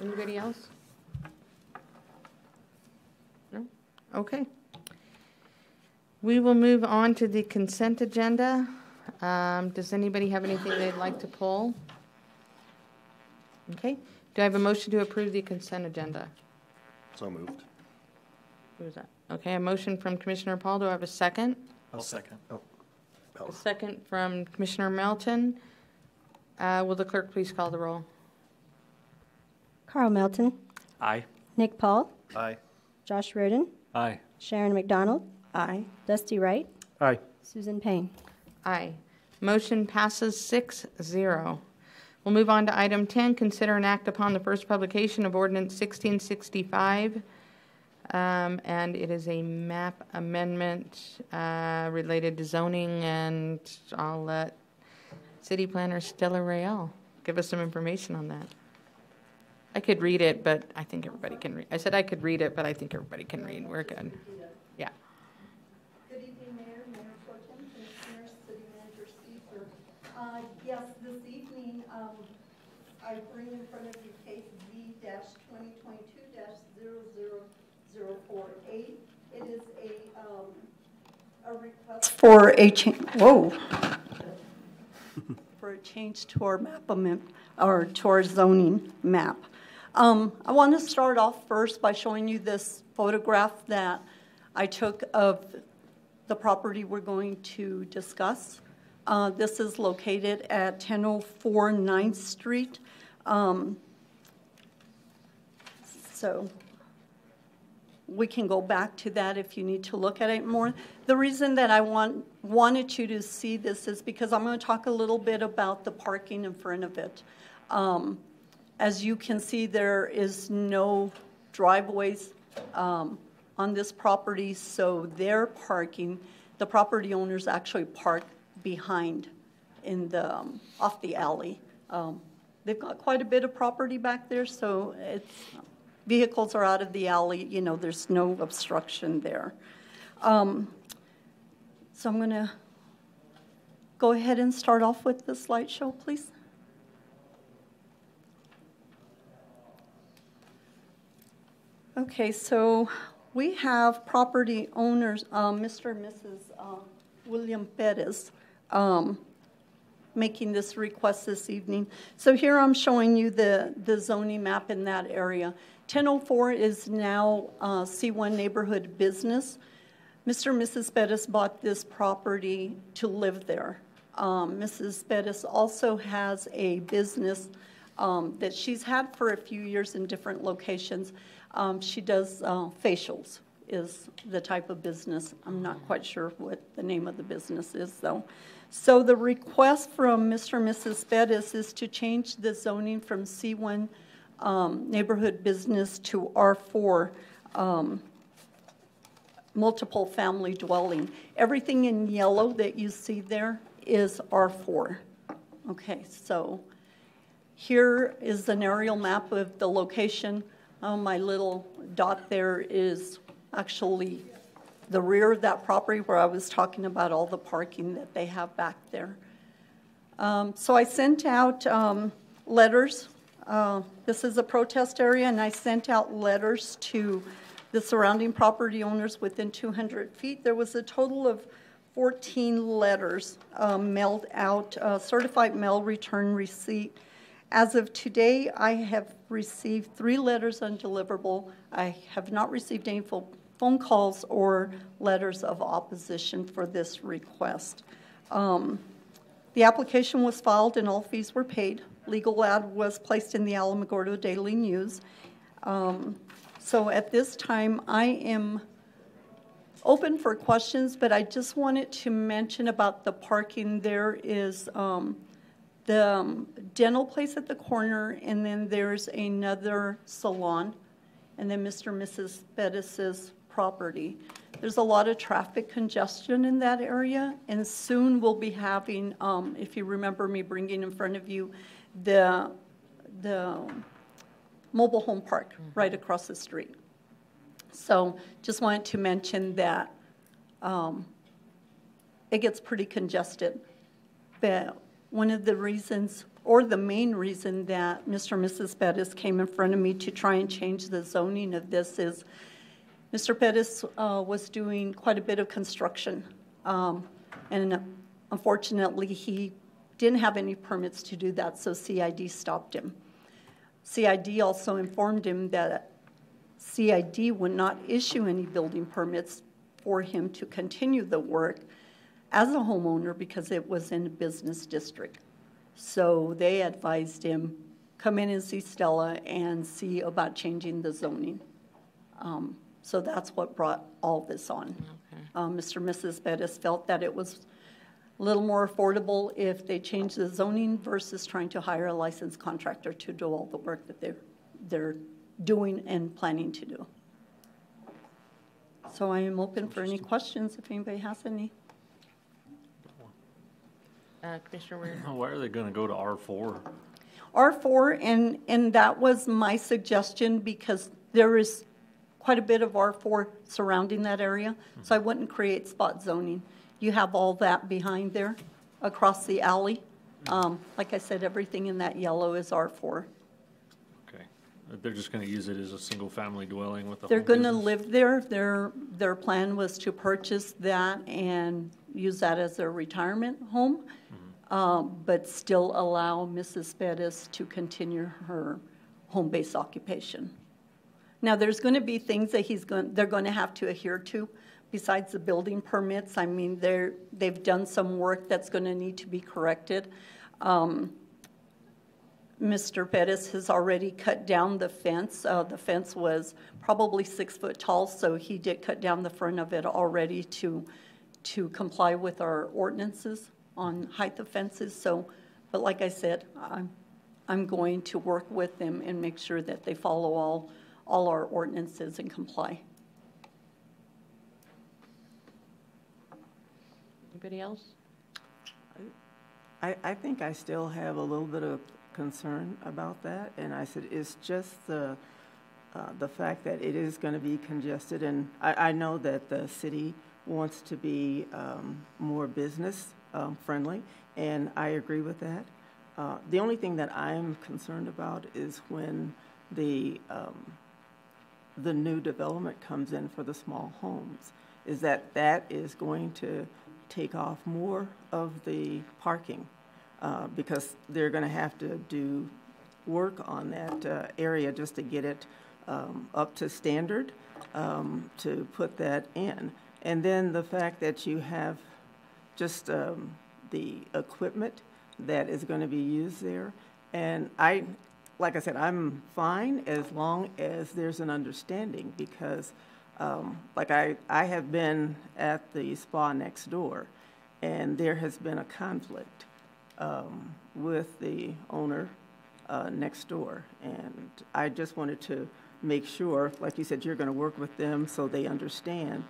Speaker 3: Anybody else? No? Okay. We will move on to the consent agenda. Um, Does anybody have anything they'd like to pull? Okay. Do I have a motion to approve the consent agenda?
Speaker 15: So moved.
Speaker 3: Who is that? Okay, a motion from Commissioner Paul. Do I have a second?
Speaker 15: I'll second. Oh.
Speaker 3: A second from Commissioner Melton. Uh, Will the clerk please call the roll?
Speaker 4: Carl Melton,
Speaker 13: Aye.
Speaker 4: Nick Paul,
Speaker 15: Aye.
Speaker 4: Josh Reardon,
Speaker 13: Aye.
Speaker 4: Sharon McDonald,
Speaker 2: Aye.
Speaker 4: Dusty Wright,
Speaker 1: Aye.
Speaker 4: Susan Payne.
Speaker 3: Aye. Motion passes 6 0. We'll move on to item 10, consider and act upon the first publication of ordinance 1665. Um, And it is a map amendment uh, related to zoning, and I'll let city planner Stella Rael give us some information on that. I could read it, but I think everybody can read. I said I could read it, but I think everybody can read. We're Good
Speaker 14: evening, Mayor, Mayor Pro Tem, Commissioners, City Manager Stever. Uh, Yes, this evening, um, I bring in front of you case Z twenty twenty-two 48 It is a, um, a request for a change, whoa. For a change to our map amendment, or to our zoning map. Um, I want to start off first by showing you this photograph that I took of the property we're going to discuss. Uh, This is located at 1004 9th Street. Um, So we can go back to that if you need to look at it more. The reason that I want, wanted you to see this is because I'm going to talk a little bit about the parking in front of it. Um, As you can see, there is no driveways um, on this property, so their parking, the property owners actually park behind in the, um, off the alley. They've got quite a bit of property back there, so vehicles are out of the alley, you know, there's no obstruction there. Um, So I'm going to go ahead and start off with the slideshow, please. Okay, so we have property owners, um, Mr. and Mrs. uh, William Perez um, making this request this evening. So here I'm showing you the, the zoning map in that area. 1004 is now uh, C1 neighborhood business. Mr. and Mrs. Bettis bought this property to live there. Um, Mrs. Bettis also has a business um, that she's had for a few years in different locations. Um, she does uh, facials, is the type of business. I'm not quite sure what the name of the business is, though. So the request from Mr. and Mrs. Bettis is to change the zoning from C1 um, neighborhood business to R4 um, multiple family dwelling. Everything in yellow that you see there is R4. Okay, so here is an aerial map of the location. Uh, my little dot there is actually the rear of that property where I was talking about all the parking that they have back there. Um, so I sent out um, letters. Uh, this is a protest area, and I sent out letters to the surrounding property owners within 200 feet. There was a total of 14 letters um, mailed out, uh, certified mail return receipt. As of today, I have received three letters undeliverable. I have not received any full phone calls or letters of opposition for this request. Um, the application was filed and all fees were paid. Legal ad was placed in the Alamogordo Daily News. Um, so at this time, I am open for questions, but I just wanted to mention about the parking. There is um, the um, dental place at the corner, and then there's another salon, and then Mr. and Mrs. Bettis's property. There's a lot of traffic congestion in that area, and soon we'll be having, um, if you remember me bringing in front of you, the, the mobile home park right across the street. So just wanted to mention that um, it gets pretty congested. But one of the reasons, or the main reason that Mr. and Mrs. Bettis came in front of me to try and change the zoning of this is Mr. Bettis uh, was doing quite a bit of construction. Um, and unfortunately, he didn't have any permits to do that, so CID stopped him. CID also informed him that CID would not issue any building permits for him to continue the work as a homeowner because it was in a business district. So they advised him, come in and see Stella and see about changing the zoning. Um, so that's what brought all this on. Okay. Um, Mr. and Mrs. Bettis felt that it was a little more affordable if they changed the zoning versus trying to hire a licensed contractor to do all the work that they're, they're doing and planning to do. So I am open for any questions if anybody has any.
Speaker 3: Uh, Commissioner Weir.
Speaker 13: Why are they going to go to R4?
Speaker 14: R4, and, and that was my suggestion because there is quite a bit of R4 surrounding that area, so I wouldn't create spot zoning. You have all that behind there across the alley. Um, Like I said, everything in that yellow is R4.
Speaker 13: Okay. They're just going to use it as a single-family dwelling with a
Speaker 14: They're going to live there. Their, their plan was to purchase that and use that as their retirement home, um, but still allow Mrs. Bettis to continue her home-based occupation. Now, there's going to be things that he's going, they're going to have to adhere to besides the building permits. I mean, they're, they've done some work that's going to need to be corrected. Um, Mr. Bettis has already cut down the fence. Uh, the fence was probably six foot tall, so he did cut down the front of it already to, to comply with our ordinances on height of fences. So, but like I said, I'm, I'm going to work with them and make sure that they follow all, all our ordinances and comply.
Speaker 3: Anybody else?
Speaker 2: I, I think I still have a little bit of concern about that, and I said, it's just the, uh, the fact that it is going to be congested, and I, I know that the city wants to be um, more business um, friendly, and I agree with that. Uh, The only thing that I'm concerned about is when the, um, the new development comes in for the small homes, is that that is going to take off more of the parking uh, because they're going to have to do work on that uh, area just to get it um, up to standard um, to put that in. And then the fact that you have just um, the equipment that is going to be used there. And I, like I said, I'm fine as long as there's an understanding because, um, like I, I have been at the spa next door, and there has been a conflict um, with the owner uh, next door. And I just wanted to make sure, like you said, you're going to work with them so they understand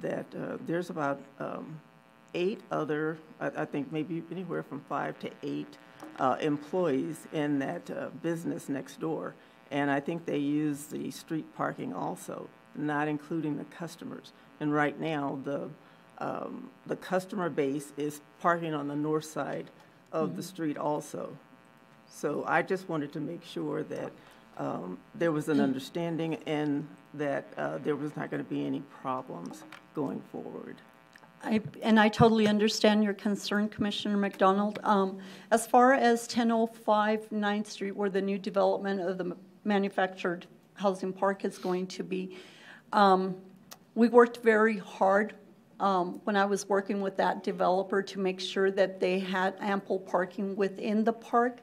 Speaker 2: that uh, there's about um, eight other, I, I think maybe anywhere from five to eight uh, employees in that uh, business next door. And I think they use the street parking also, not including the customers. And right now, the, um, the customer base is parking on the north side of the
Speaker 14: Mhm.
Speaker 2: street also. So I just wanted to make sure that um, there was an understanding and that uh, there was not going to be any problems going forward.
Speaker 14: I, and I totally understand your concern, Commissioner McDonald. Um, as far as 1005 9th Street, where the new development of the manufactured housing park is going to be, um, we worked very hard um, when I was working with that developer to make sure that they had ample parking within the park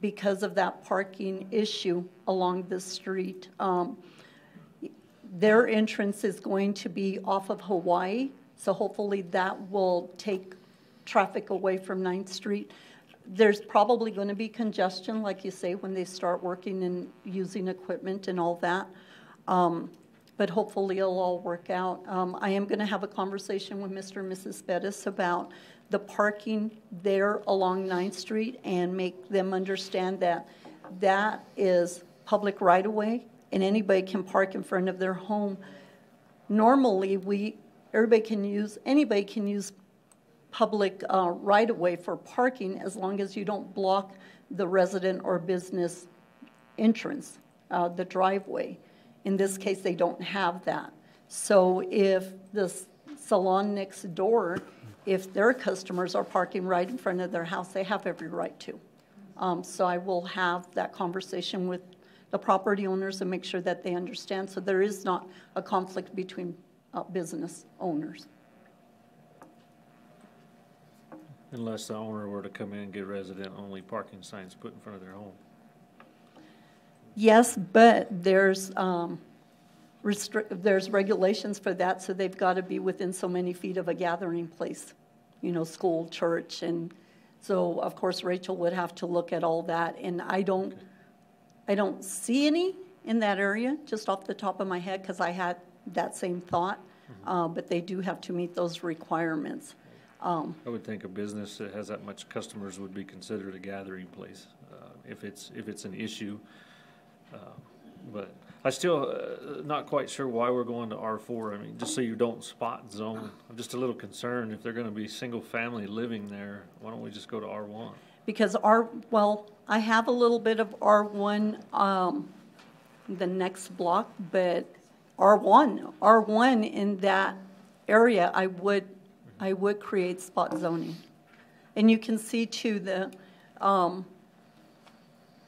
Speaker 14: because of that parking issue along the street. Um, their entrance is going to be off of Hawaii, so hopefully that will take traffic away from 9th Street. There's probably going to be congestion, like you say, when they start working and using equipment and all that. Um, But hopefully it'll all work out. Um, I am going to have a conversation with Mr. and Mrs. Bettis about the parking there along 9th Street and make them understand that that is public right-of-way and anybody can park in front of their home. Normally, we, everybody can use, anybody can use public uh, right-of-way for parking as long as you don't block the resident or business entrance, uh, the driveway. In this case, they don't have that. So if the salon next door, if their customers are parking right in front of their house, they have every right to. Um, So I will have that conversation with the property owners and make sure that they understand, so there is not a conflict between uh, business owners.
Speaker 13: Unless the owner were to come in and get resident-only parking signs put in front of their home.
Speaker 14: Yes, but there's, um, there's regulations for that, so they've got to be within so many feet of a gathering place, you know, school, church, and so, of course, Rachel would have to look at all that, and I don't, I don't see any in that area, just off the top of my head, because I had that same thought, uh, but they do have to meet those requirements. Um,
Speaker 13: I would think a business that has that much customers would be considered a gathering place, uh, if it's, if it's an issue. Uh, But I still, uh, not quite sure why we're going to R four. I mean, just so you don't spot zone. I'm just a little concerned if they're gonna be single-family living there, why don't we just go to R one?
Speaker 14: Because R, well, I have a little bit of R1, um, the next block, but R1, R1 in that area, I would, I would create spot zoning. And you can see too the, um,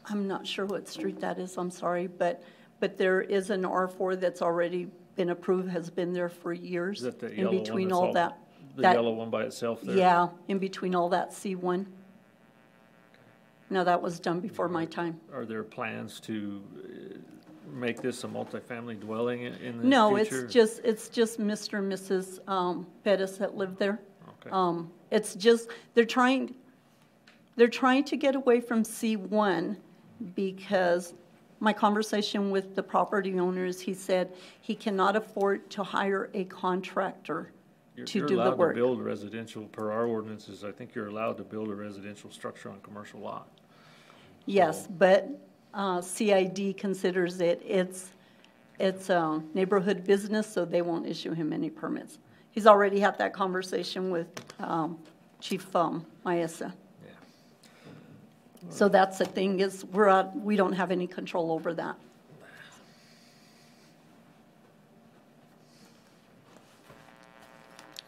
Speaker 14: I'm not sure what street that is, I'm sorry, but, but there is an R4 that's already been approved, has been there for years.
Speaker 13: Is that the
Speaker 14: In
Speaker 13: yellow one
Speaker 14: between
Speaker 13: that's
Speaker 14: all
Speaker 13: all-
Speaker 14: that.
Speaker 13: The
Speaker 14: that-
Speaker 13: yellow one by itself there?
Speaker 14: Yeah, in between all that C1. No, that was done before my time.
Speaker 13: Are there plans to uh, make this a multifamily dwelling in- the future?
Speaker 14: No, it's just, it's just Mr. and Mrs. um, Bettis that live there.
Speaker 13: Okay.
Speaker 14: Um, It's just, they're trying, they're trying to get away from C1 because my conversation with the property owners, he said he cannot afford to hire a contractor
Speaker 13: You're-
Speaker 14: to
Speaker 13: You're
Speaker 14: do the
Speaker 13: allowed to
Speaker 14: work.
Speaker 13: build residential, per our ordinances, I think you're allowed to build a residential structure on a commercial lot.
Speaker 14: Yes, but uh, CID considers it, it's, it's a neighborhood business, so they won't issue him any permits. He's already had that conversation with um, Chief um, Maesa. So that's the thing, is we're, out- we don't have any control over that.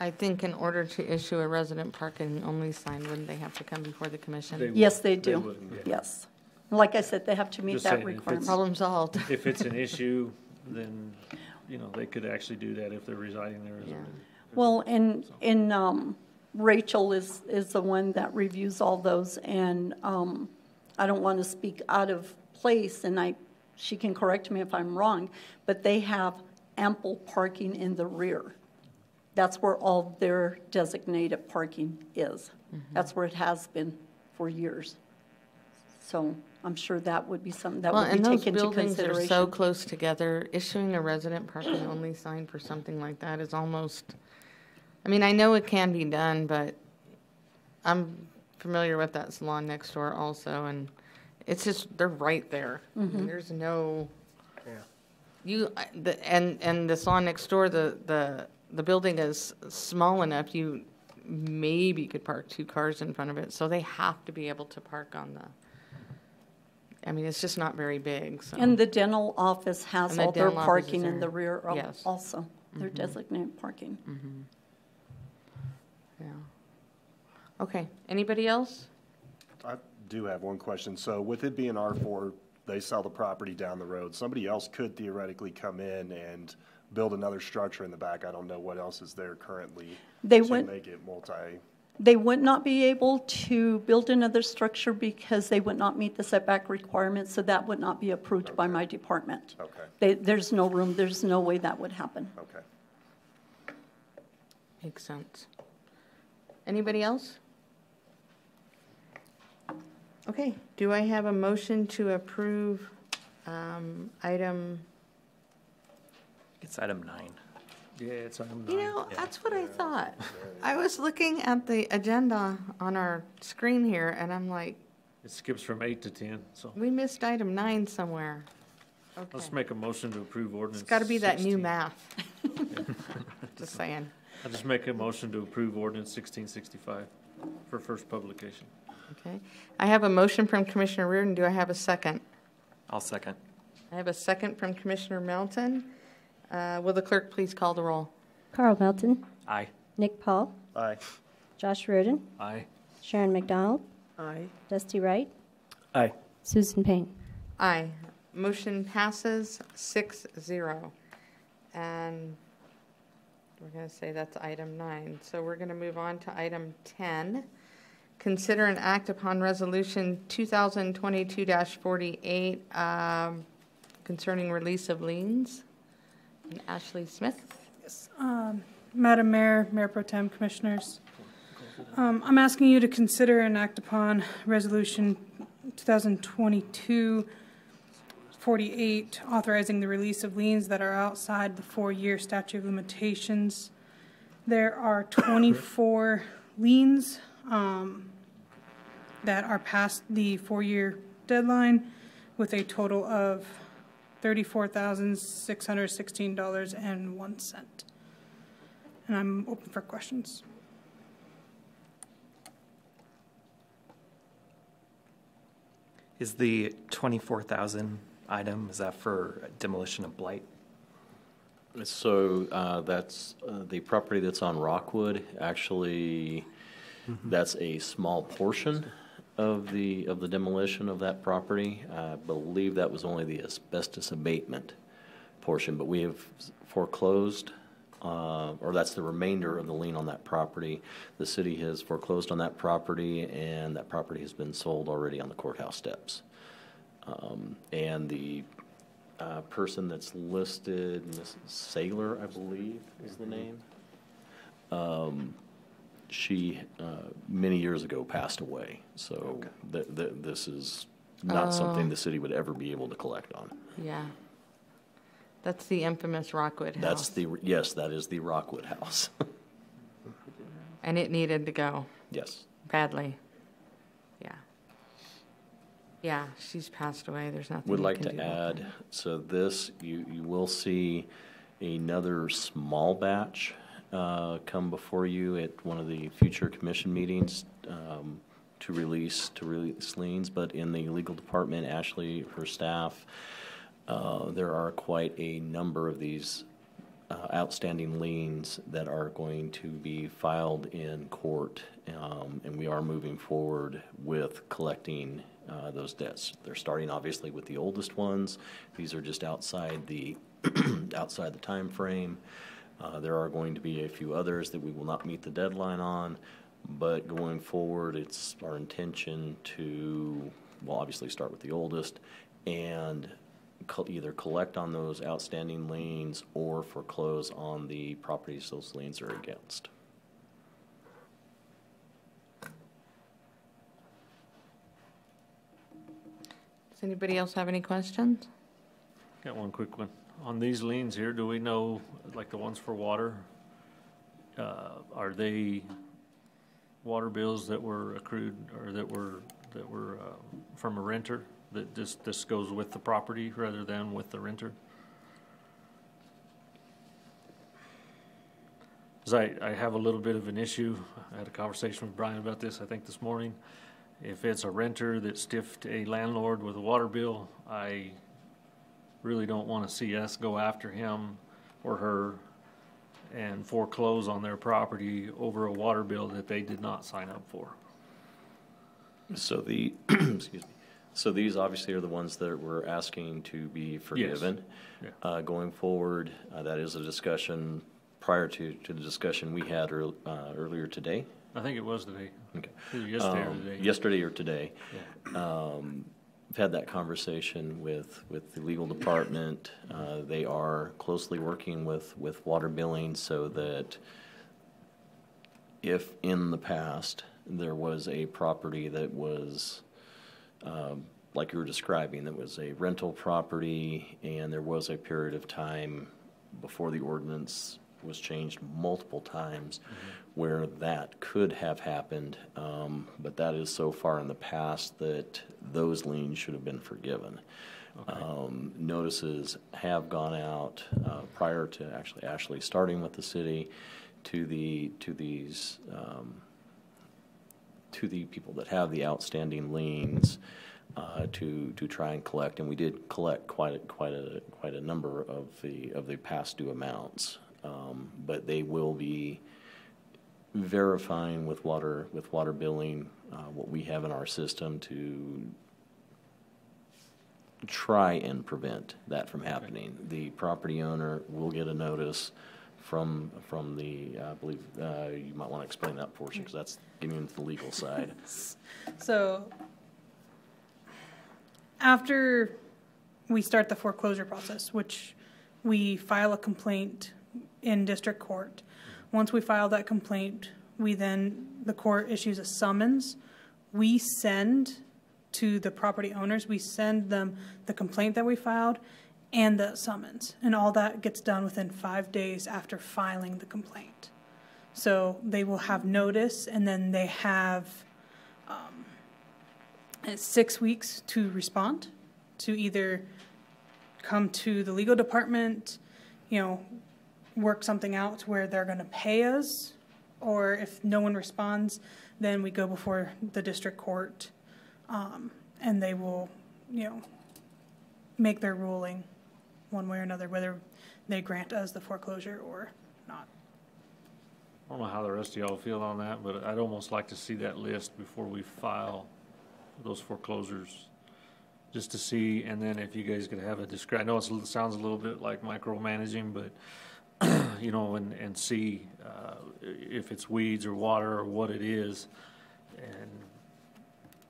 Speaker 3: I think in order to issue a resident parking only sign, wouldn't they have to come before the commission?
Speaker 14: Yes, they
Speaker 13: They
Speaker 14: do.
Speaker 13: would, yeah.
Speaker 14: Yes. Like I said, they have to meet
Speaker 13: Just
Speaker 14: that
Speaker 13: saying, if it's-
Speaker 14: requirement.
Speaker 3: Problem solved.
Speaker 13: If it's an issue, then, you know, they could actually do that if they're residing there as a
Speaker 3: Yeah.
Speaker 14: Well, and, and um, Rachel is, is the one that reviews all those, and um, I don't want to speak out of place, and I, she can correct me if I'm wrong, but they have ample parking in the rear. That's where all their designated parking is. That's where it has been for years. So I'm sure that would be something that
Speaker 3: Well,
Speaker 14: would be taken into consideration.
Speaker 3: and those
Speaker 14: taken into
Speaker 3: buildings are so
Speaker 14: consideration.
Speaker 3: close together, issuing a resident parking only sign for something like that is almost, I mean, I know it can be done, but I'm familiar with that salon next door also, and it's just, they're right there. I mean,
Speaker 14: Mhm.
Speaker 3: There's no, yeah. you, the, and, and the salon next door, the, the, the building is small enough, you maybe could park two cars in front of it, so they have to be able to park on the, I mean, it's just not very big, so.
Speaker 14: And the dental office has
Speaker 3: And the
Speaker 14: all their
Speaker 3: dental office is
Speaker 14: parking in the rear al-
Speaker 3: Yes.
Speaker 14: also, their
Speaker 3: Mhm.
Speaker 14: designated parking.
Speaker 3: Mhm. Yeah. Okay, anybody else?
Speaker 15: I do have one question. So with it being R4, they sell the property down the road. Somebody else could theoretically come in and build another structure in the back. I don't know what else is there currently
Speaker 14: They
Speaker 15: to
Speaker 14: went-
Speaker 15: make it multi.
Speaker 14: They would not be able to build another structure because they would not meet the setback requirements, so that would not be approved by my department.
Speaker 15: Okay.
Speaker 14: They, there's no room, there's no way that would happen.
Speaker 15: Okay.
Speaker 3: Makes sense. Anybody else? Okay, do I have a motion to approve um, item,
Speaker 16: It's item nine.
Speaker 13: Yeah, it's item
Speaker 3: you know, that's what I thought. I was looking at the agenda on our screen here, and I'm like,
Speaker 13: It skips from eight to 10, so
Speaker 3: we missed item nine somewhere.
Speaker 13: let's
Speaker 3: Okay.
Speaker 13: make a motion to approve ordinance.
Speaker 3: It's got to be that new
Speaker 13: 16.
Speaker 3: math. Just saying.
Speaker 13: I'll just make a motion to approve ordinance sixteen sixty-five for first publication.
Speaker 3: Okay. I have a motion from Commissioner Reardon. Do I have a second?
Speaker 16: I'll second.
Speaker 3: I have a second from Commissioner Melton. Uh, Will the clerk please call the roll?
Speaker 4: Carl Melton,
Speaker 16: Aye.
Speaker 4: Nick Paul,
Speaker 15: Aye.
Speaker 4: Josh Reardon,
Speaker 13: Aye.
Speaker 4: Sharon McDonald,
Speaker 2: Aye.
Speaker 4: Dusty Wright,
Speaker 16: Aye.
Speaker 4: Susan Payne.
Speaker 3: Aye. Motion passes six zero. And we're going to say that's item nine. So we're going to move on to item 10. Consider an act upon resolution 2022-48 um, concerning release of liens. And Ashley Smith?
Speaker 17: Um, Madam Mayor, Mayor Pro Tem, Commissioners, um, I'm asking you to consider and act upon Resolution 2022-48, authorizing the release of liens that are outside the four-year statute of limitations. There are 24 liens um, that are past the four-year deadline with a total of $34,616.01. And I'm open for questions.
Speaker 16: Is the twenty-four thousand item, is that for demolition of blight?
Speaker 12: So uh, that's uh, the property that's on Rockwood. Actually, that's a small portion of the, of the demolition of that property. I believe that was only the asbestos abatement portion, but we have foreclosed, uh, or that's the remainder of the lien on that property. The city has foreclosed on that property, and that property has been sold already on the courthouse steps. Um, And the uh, person that's listed, Miss Sailor, I believe is the name. Um, She, uh, many years ago, passed away, so th- th- this is not something
Speaker 3: Oh.
Speaker 12: the city would ever be able to collect on.
Speaker 3: Yeah. That's the infamous Rockwood House.
Speaker 12: That's the, yes, that is the Rockwood House.
Speaker 3: And it needed to go
Speaker 12: Yes.
Speaker 3: badly. Yeah. Yeah, she's passed away. There's nothing
Speaker 12: Would like
Speaker 3: can
Speaker 12: to
Speaker 3: do
Speaker 12: add, so this, you, you will see another small batch uh, come before you at one of the future commission meetings um, to release, to release liens, but in the legal department, Ashley, her staff, uh, there are quite a number of these uh, outstanding liens that are going to be filed in court, um, and we are moving forward with collecting uh, those debts. They're starting obviously with the oldest ones. These are just outside the outside the time frame. Uh, there are going to be a few others that we will not meet the deadline on, but going forward, it's our intention to well, obviously start with the oldest and co- either collect on those outstanding liens or foreclose on the properties those liens are against.
Speaker 3: Does anybody else have any questions?
Speaker 13: Got one quick one. On these liens here, do we know, like the ones for water, uh, are they water bills that were accrued or that were, that were uh, from a renter? That this, this goes with the property rather than with the renter? Because I, I have a little bit of an issue. I had a conversation with Brian about this, I think this morning. If it's a renter that stiffed a landlord with a water bill, I really don't want to see us go after him or her and foreclose on their property over a water bill that they did not sign up for.
Speaker 12: So the, excuse me, so these obviously are the ones that we're asking to be forgiven.
Speaker 13: Yeah.
Speaker 12: Uh, going forward, uh, that is a discussion prior to, to the discussion we had earl- uh, earlier today.
Speaker 13: I think it was today.
Speaker 12: Okay.
Speaker 13: Yesterday or
Speaker 12: Um,
Speaker 13: today.
Speaker 12: Yesterday or today. Um, I've had that conversation with, with the legal department. Uh, They are closely working with, with water billing so that if in the past there was a property that was, um, like you were describing, that was a rental property and there was a period of time before the ordinance was changed multiple times where that could have happened, um, but that is so far in the past that those liens should have been forgiven. Um, notices have gone out uh, prior to actually Ashley starting with the city to the to these um, to the people that have the outstanding liens uh, to to try and collect, and we did collect quite a, quite a quite a number of the of the past due amounts, um, but they will be verifying with water with water billing uh, what we have in our system to try and prevent that from happening. The property owner will get a notice from from the I believe uh, you might want to explain that portion because that's getting into the legal side.
Speaker 17: So after we start the foreclosure process, which we file a complaint in district court, once we file that complaint, we then, the court issues a summons. We send to the property owners, we send them the complaint that we filed and the summons. And all that gets done within five days after filing the complaint. So they will have notice and then they have um, six weeks to respond, to either come to the legal department, you know, work something out where they're going to pay us, or if no one responds, then we go before the district court, um, and they will, you know, make their ruling one way or another, whether they grant us the foreclosure or not.
Speaker 13: I don't know how the rest of y'all feel on that, but I'd almost like to see that list before we file those foreclosures, just to see, and then if you guys could have a descri, I know it sounds a little bit like micromanaging, but, you know, and, and see, uh, if it's weeds or water or what it is, and,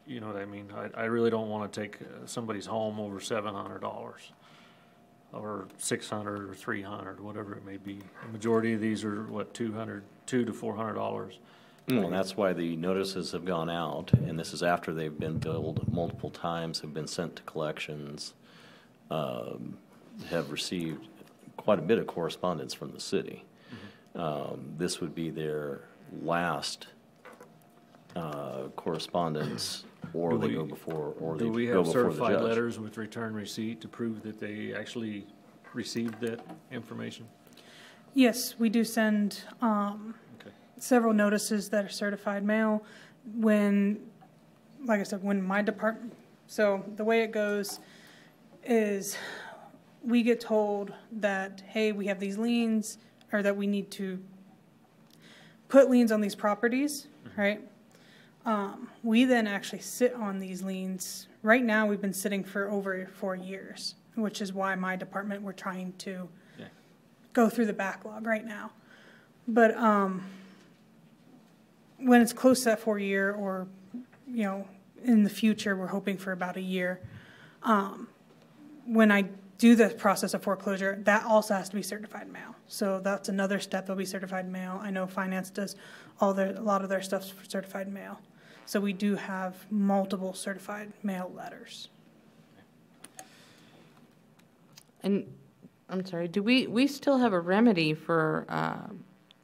Speaker 13: you know what I mean? I, I really don't wanna take uh, somebody's home over seven hundred dollars, or six hundred or three hundred, whatever it may be. The majority of these are, what, two hundred, two to four hundred dollars.
Speaker 12: Well, and that's why the notices have gone out, and this is after they've been billed multiple times, have been sent to collections, um, have received quite a bit of correspondence from the city. Um, This would be their last uh, correspondence, or
Speaker 13: Do
Speaker 12: they
Speaker 13: we-
Speaker 12: go before, or they
Speaker 13: Do we
Speaker 12: go
Speaker 13: have
Speaker 12: before the
Speaker 13: certified
Speaker 12: judge.
Speaker 13: letters with return receipt to prove that they actually received that information?
Speaker 17: Yes, we do send um,
Speaker 13: Okay.
Speaker 17: several notices that are certified mail when, like I said, when my department, so the way it goes is we get told that, hey, we have these liens, or that we need to put liens on these properties, right? Um, we then actually sit on these liens. Right now, we've been sitting for over four years, which is why my department, we're trying to
Speaker 13: Yeah.
Speaker 17: go through the backlog right now. But, um, when it's close to that four year or, you know, in the future, we're hoping for about a year. Um, when I do the process of foreclosure, that also has to be certified mail. So that's another step, that'll be certified mail. I know finance does all their, a lot of their stuff for certified mail. So we do have multiple certified mail letters.
Speaker 3: And, I'm sorry, do we, we still have a remedy for uh,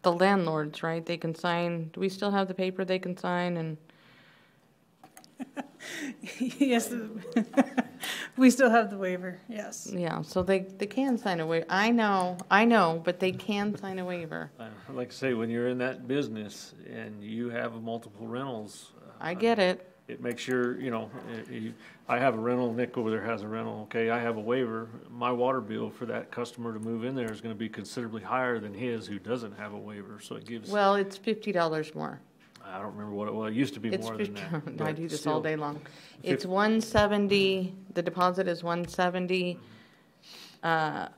Speaker 3: the landlords, right? They can sign, do we still have the paper they can sign and?
Speaker 17: Yes, we still have the waiver, yes.
Speaker 3: Yeah, so they, they can sign a waiver. I know, I know, but they can sign a waiver.
Speaker 13: Uh, Like I say, when you're in that business and you have multiple rentals. uh,
Speaker 3: I get it.
Speaker 13: It makes your, you know, uh, you- I have a rental, Nick over there has a rental, okay, I have a waiver. My water bill for that customer to move in there is gonna be considerably higher than his who doesn't have a waiver, so it gives,
Speaker 3: Well, it's fifty dollars more.
Speaker 13: I don't remember what it was, it used to be
Speaker 3: It's
Speaker 13: more than
Speaker 3: 50
Speaker 13: that.
Speaker 3: I
Speaker 13: but
Speaker 3: do this all
Speaker 13: still.
Speaker 3: day long. It's
Speaker 13: Fif-
Speaker 3: one seventy, the deposit is one seventy. Uh,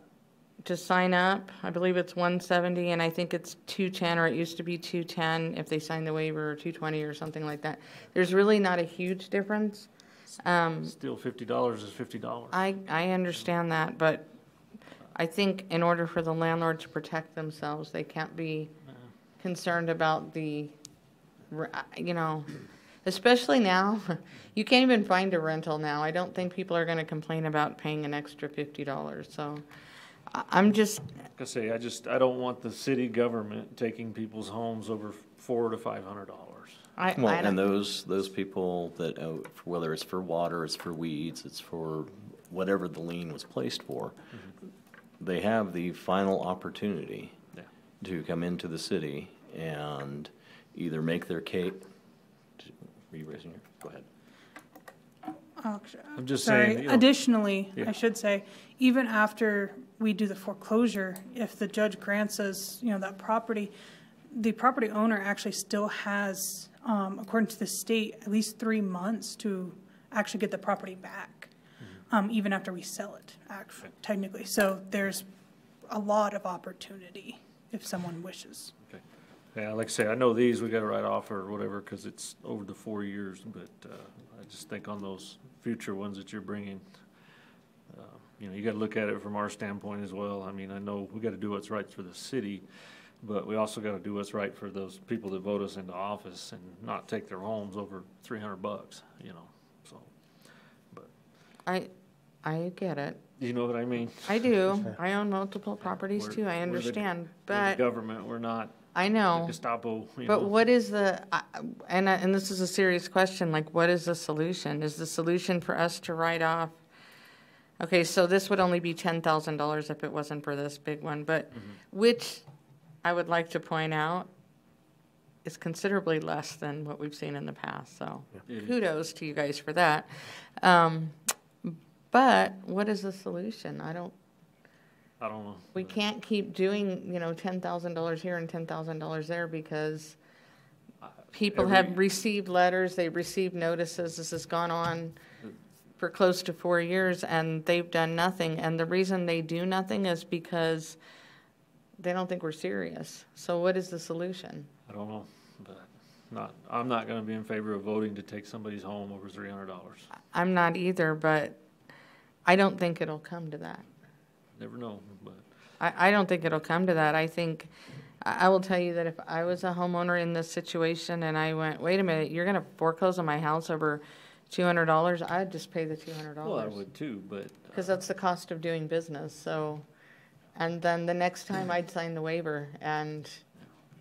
Speaker 3: to sign up, I believe it's one seventy, and I think it's two ten, or it used to be two ten if they sign the waiver, or two twenty or something like that. There's really not a huge difference. Um,
Speaker 13: Still fifty dollars is fifty dollars.
Speaker 3: I, I understand that, but I think in order for the landlord to protect themselves, they can't be concerned about the, you know, especially now, you can't even find a rental now. I don't think people are gonna complain about paying an extra fifty dollars, so I- I'm just,
Speaker 13: Like I say, I just, I don't want the city government taking people's homes over four to five hundred dollars.
Speaker 3: I,
Speaker 12: Well,
Speaker 3: I
Speaker 12: and
Speaker 3: don't,
Speaker 12: those, those people that, uh, whether it's for water, it's for weeds, it's for whatever the lien was placed for, they have the final opportunity
Speaker 13: Yeah.
Speaker 12: to come into the city and either make their case. Are you raising your, go ahead.
Speaker 17: Actu-
Speaker 13: I'm just
Speaker 17: sorry.
Speaker 13: saying, you know-
Speaker 17: Additionally,
Speaker 13: Yeah.
Speaker 17: I should say, even after we do the foreclosure, if the judge grants us, you know, that property, the property owner actually still has, um, according to the state, at least three months to actually get the property back,
Speaker 13: Mm-hmm.
Speaker 17: um, even after we sell it, actually, technically. So there's a lot of opportunity if someone wishes.
Speaker 13: Yeah, like I say, I know these, we gotta write off or whatever, cause it's over the four years, but, uh, I just think on those future ones that you're bringing, uh, you know, you gotta look at it from our standpoint as well. I mean, I know we gotta do what's right for the city, but we also gotta do what's right for those people that vote us into office and not take their homes over three hundred bucks, you know, so.
Speaker 3: But I, I get it.
Speaker 13: You know what I mean?
Speaker 3: I do. I own multiple properties
Speaker 13: We're-
Speaker 3: too, I
Speaker 13: we're the-
Speaker 3: understand,
Speaker 13: We're the
Speaker 3: but
Speaker 13: government, we're not
Speaker 3: I
Speaker 13: the
Speaker 3: know.
Speaker 13: Gestapo, you know.
Speaker 3: But what is the, I- and, I- and this is a serious question, like, what is the solution? Is the solution for us to write off? Okay, so this would only be ten thousand dollars if it wasn't for this big one, but which I would like to point out is considerably less than what we've seen in the past, so
Speaker 13: It is.
Speaker 3: kudos to you guys for that. Um, but what is the solution? I don't,
Speaker 13: I don't know.
Speaker 3: we can't keep doing, you know, ten thousand dollars here and ten thousand dollars there because people
Speaker 13: every-
Speaker 3: have received letters, they've received notices, this has gone on for close to four years and they've done nothing. And the reason they do nothing is because they don't think we're serious. So what is the solution?
Speaker 13: I don't know, but not, I'm not gonna be in favor of voting to take somebody's home over three hundred dollars.
Speaker 3: I'm not either, but I don't think it'll come to that.
Speaker 13: Never know, but
Speaker 3: I, I don't think it'll come to that. I think, I, I will tell you that if I was a homeowner in this situation and I went, wait a minute, you're gonna foreclose on my house over two hundred dollars, I'd just pay the two hundred dollars.
Speaker 13: well, I would too, but.
Speaker 3: Because that's the cost of doing business, so, and then the next time I'd sign the waiver and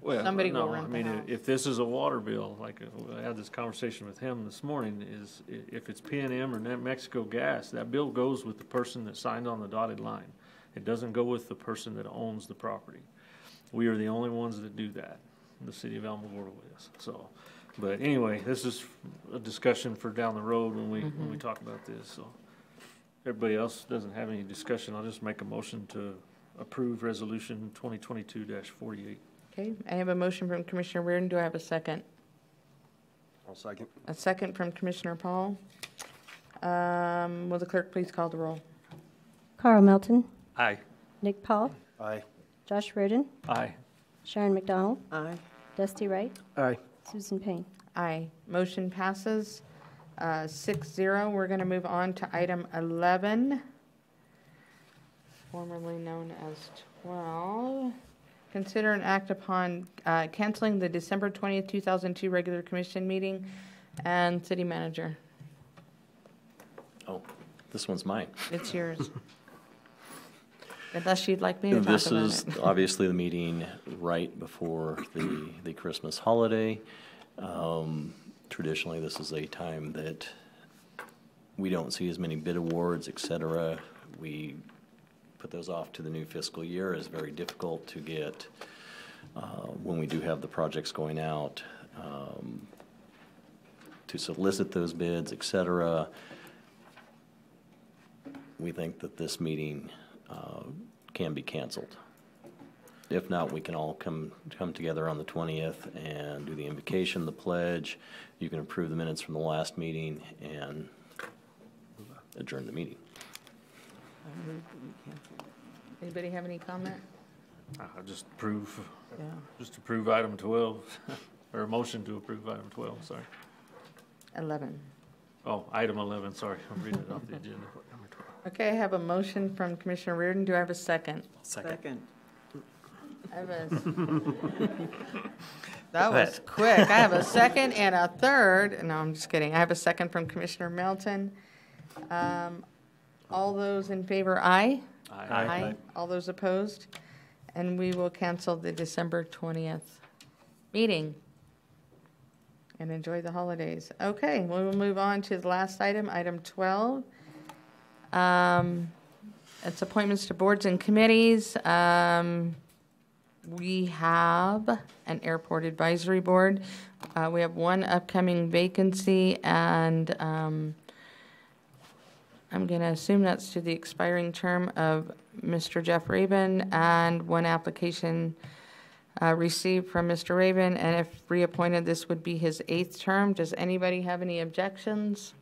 Speaker 13: Well,
Speaker 3: somebody will
Speaker 13: no,
Speaker 3: rent
Speaker 13: I
Speaker 3: the
Speaker 13: mean,
Speaker 3: house.
Speaker 13: if this is a water bill, like uh, I had this conversation with him this morning, is i- if it's PNM or New Mexico Gas, that bill goes with the person that signed on the dotted line. It doesn't go with the person that owns the property. We are the only ones that do that. The city of Alamogordo is, so. But anyway, this is a discussion for down the road when we, when we
Speaker 3: Mhm.
Speaker 13: talk about this, so. everybody else doesn't have any discussion, I'll just make a motion to approve Resolution 2022-48.
Speaker 3: Okay, I have a motion from Commissioner Reardon. Do I have a second?
Speaker 15: I'll second.
Speaker 3: A second from Commissioner Paul. Um, Will the clerk please call the roll?
Speaker 4: Carl Melton,
Speaker 13: Aye.
Speaker 4: Nick Paul,
Speaker 15: Aye.
Speaker 4: Josh Reardon,
Speaker 13: Aye.
Speaker 4: Sharon McDonald,
Speaker 2: Aye.
Speaker 4: Dusty Wright,
Speaker 13: Aye.
Speaker 4: Susan Payne.
Speaker 3: Aye. Motion passes uh, six zero. We're going to move on to item 11, formerly known as 12. Consider an act upon uh, canceling the December 20th, 2002 regular commission meeting and city manager.
Speaker 12: Oh, this one's mine.
Speaker 3: It's yours. Unless you'd like me to talk
Speaker 12: This
Speaker 3: about
Speaker 12: is
Speaker 3: it.
Speaker 12: obviously the meeting right before the, the Christmas holiday. Um, Traditionally, this is a time that we don't see as many bid awards, et cetera. We put those off to the new fiscal year. It's very difficult to get, uh, when we do have the projects going out, um, to solicit those bids, et cetera. We think that this meeting uh, can be canceled. If not, we can all come, come together on the 20th and do the invocation, the pledge. You can approve the minutes from the last meeting and adjourn the meeting.
Speaker 3: Anybody have any comment?
Speaker 13: I just approve,
Speaker 3: Yeah.
Speaker 13: just approve item 12, or a motion to approve item 12, sorry.
Speaker 3: 11.
Speaker 13: Oh, item 11, sorry, I'm reading it off the agenda.
Speaker 3: Okay, I have a motion from Commissioner Reardon. Do I have a second?
Speaker 2: Second.
Speaker 3: I have a, that was quick. I have a second and a third. No, I'm just kidding. I have a second from Commissioner Melton. Um, All those in favor, aye?
Speaker 13: Aye.
Speaker 3: All those opposed? And we will cancel the December 20th meeting. And enjoy the holidays. Okay, we will move on to the last item, item 12. Um, It's appointments to boards and committees. Um, We have an airport advisory board. Uh, We have one upcoming vacancy, and um, I'm going to assume that's to the expiring term of Mr. Jeff Raven, and one application uh, received from Mr. Raven, and if reappointed, this would be his eighth term. Does anybody have any objections?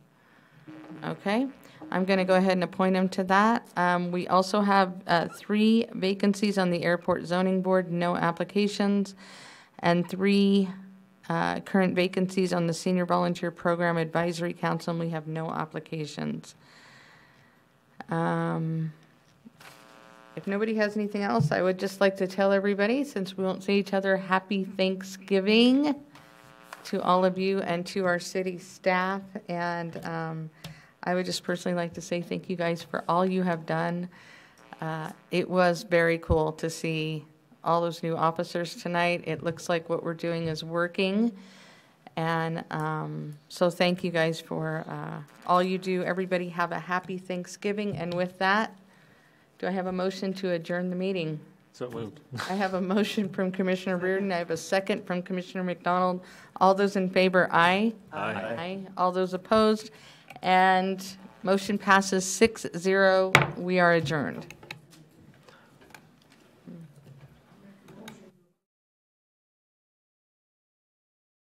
Speaker 3: Okay, I'm going to go ahead and appoint him to that. Um, We also have uh, three vacancies on the Airport Zoning Board, no applications, and three uh, current vacancies on the Senior Volunteer Program Advisory Council, and we have no applications. Um, If nobody has anything else, I would just like to tell everybody, since we won't see each other, happy Thanksgiving to all of you and to our city staff. And um, I would just personally like to say thank you guys for all you have done. Uh, It was very cool to see all those new officers tonight. It looks like what we're doing is working. And um, so thank you guys for uh, all you do. Everybody have a happy Thanksgiving. And with that, do I have a motion to adjourn the meeting?
Speaker 13: So moved.
Speaker 3: I have a motion from Commissioner Reardon. I have a second from Commissioner McDonald. All those in favor, aye.
Speaker 13: Aye.
Speaker 3: Aye. All those opposed? And motion passes six zero. We are adjourned.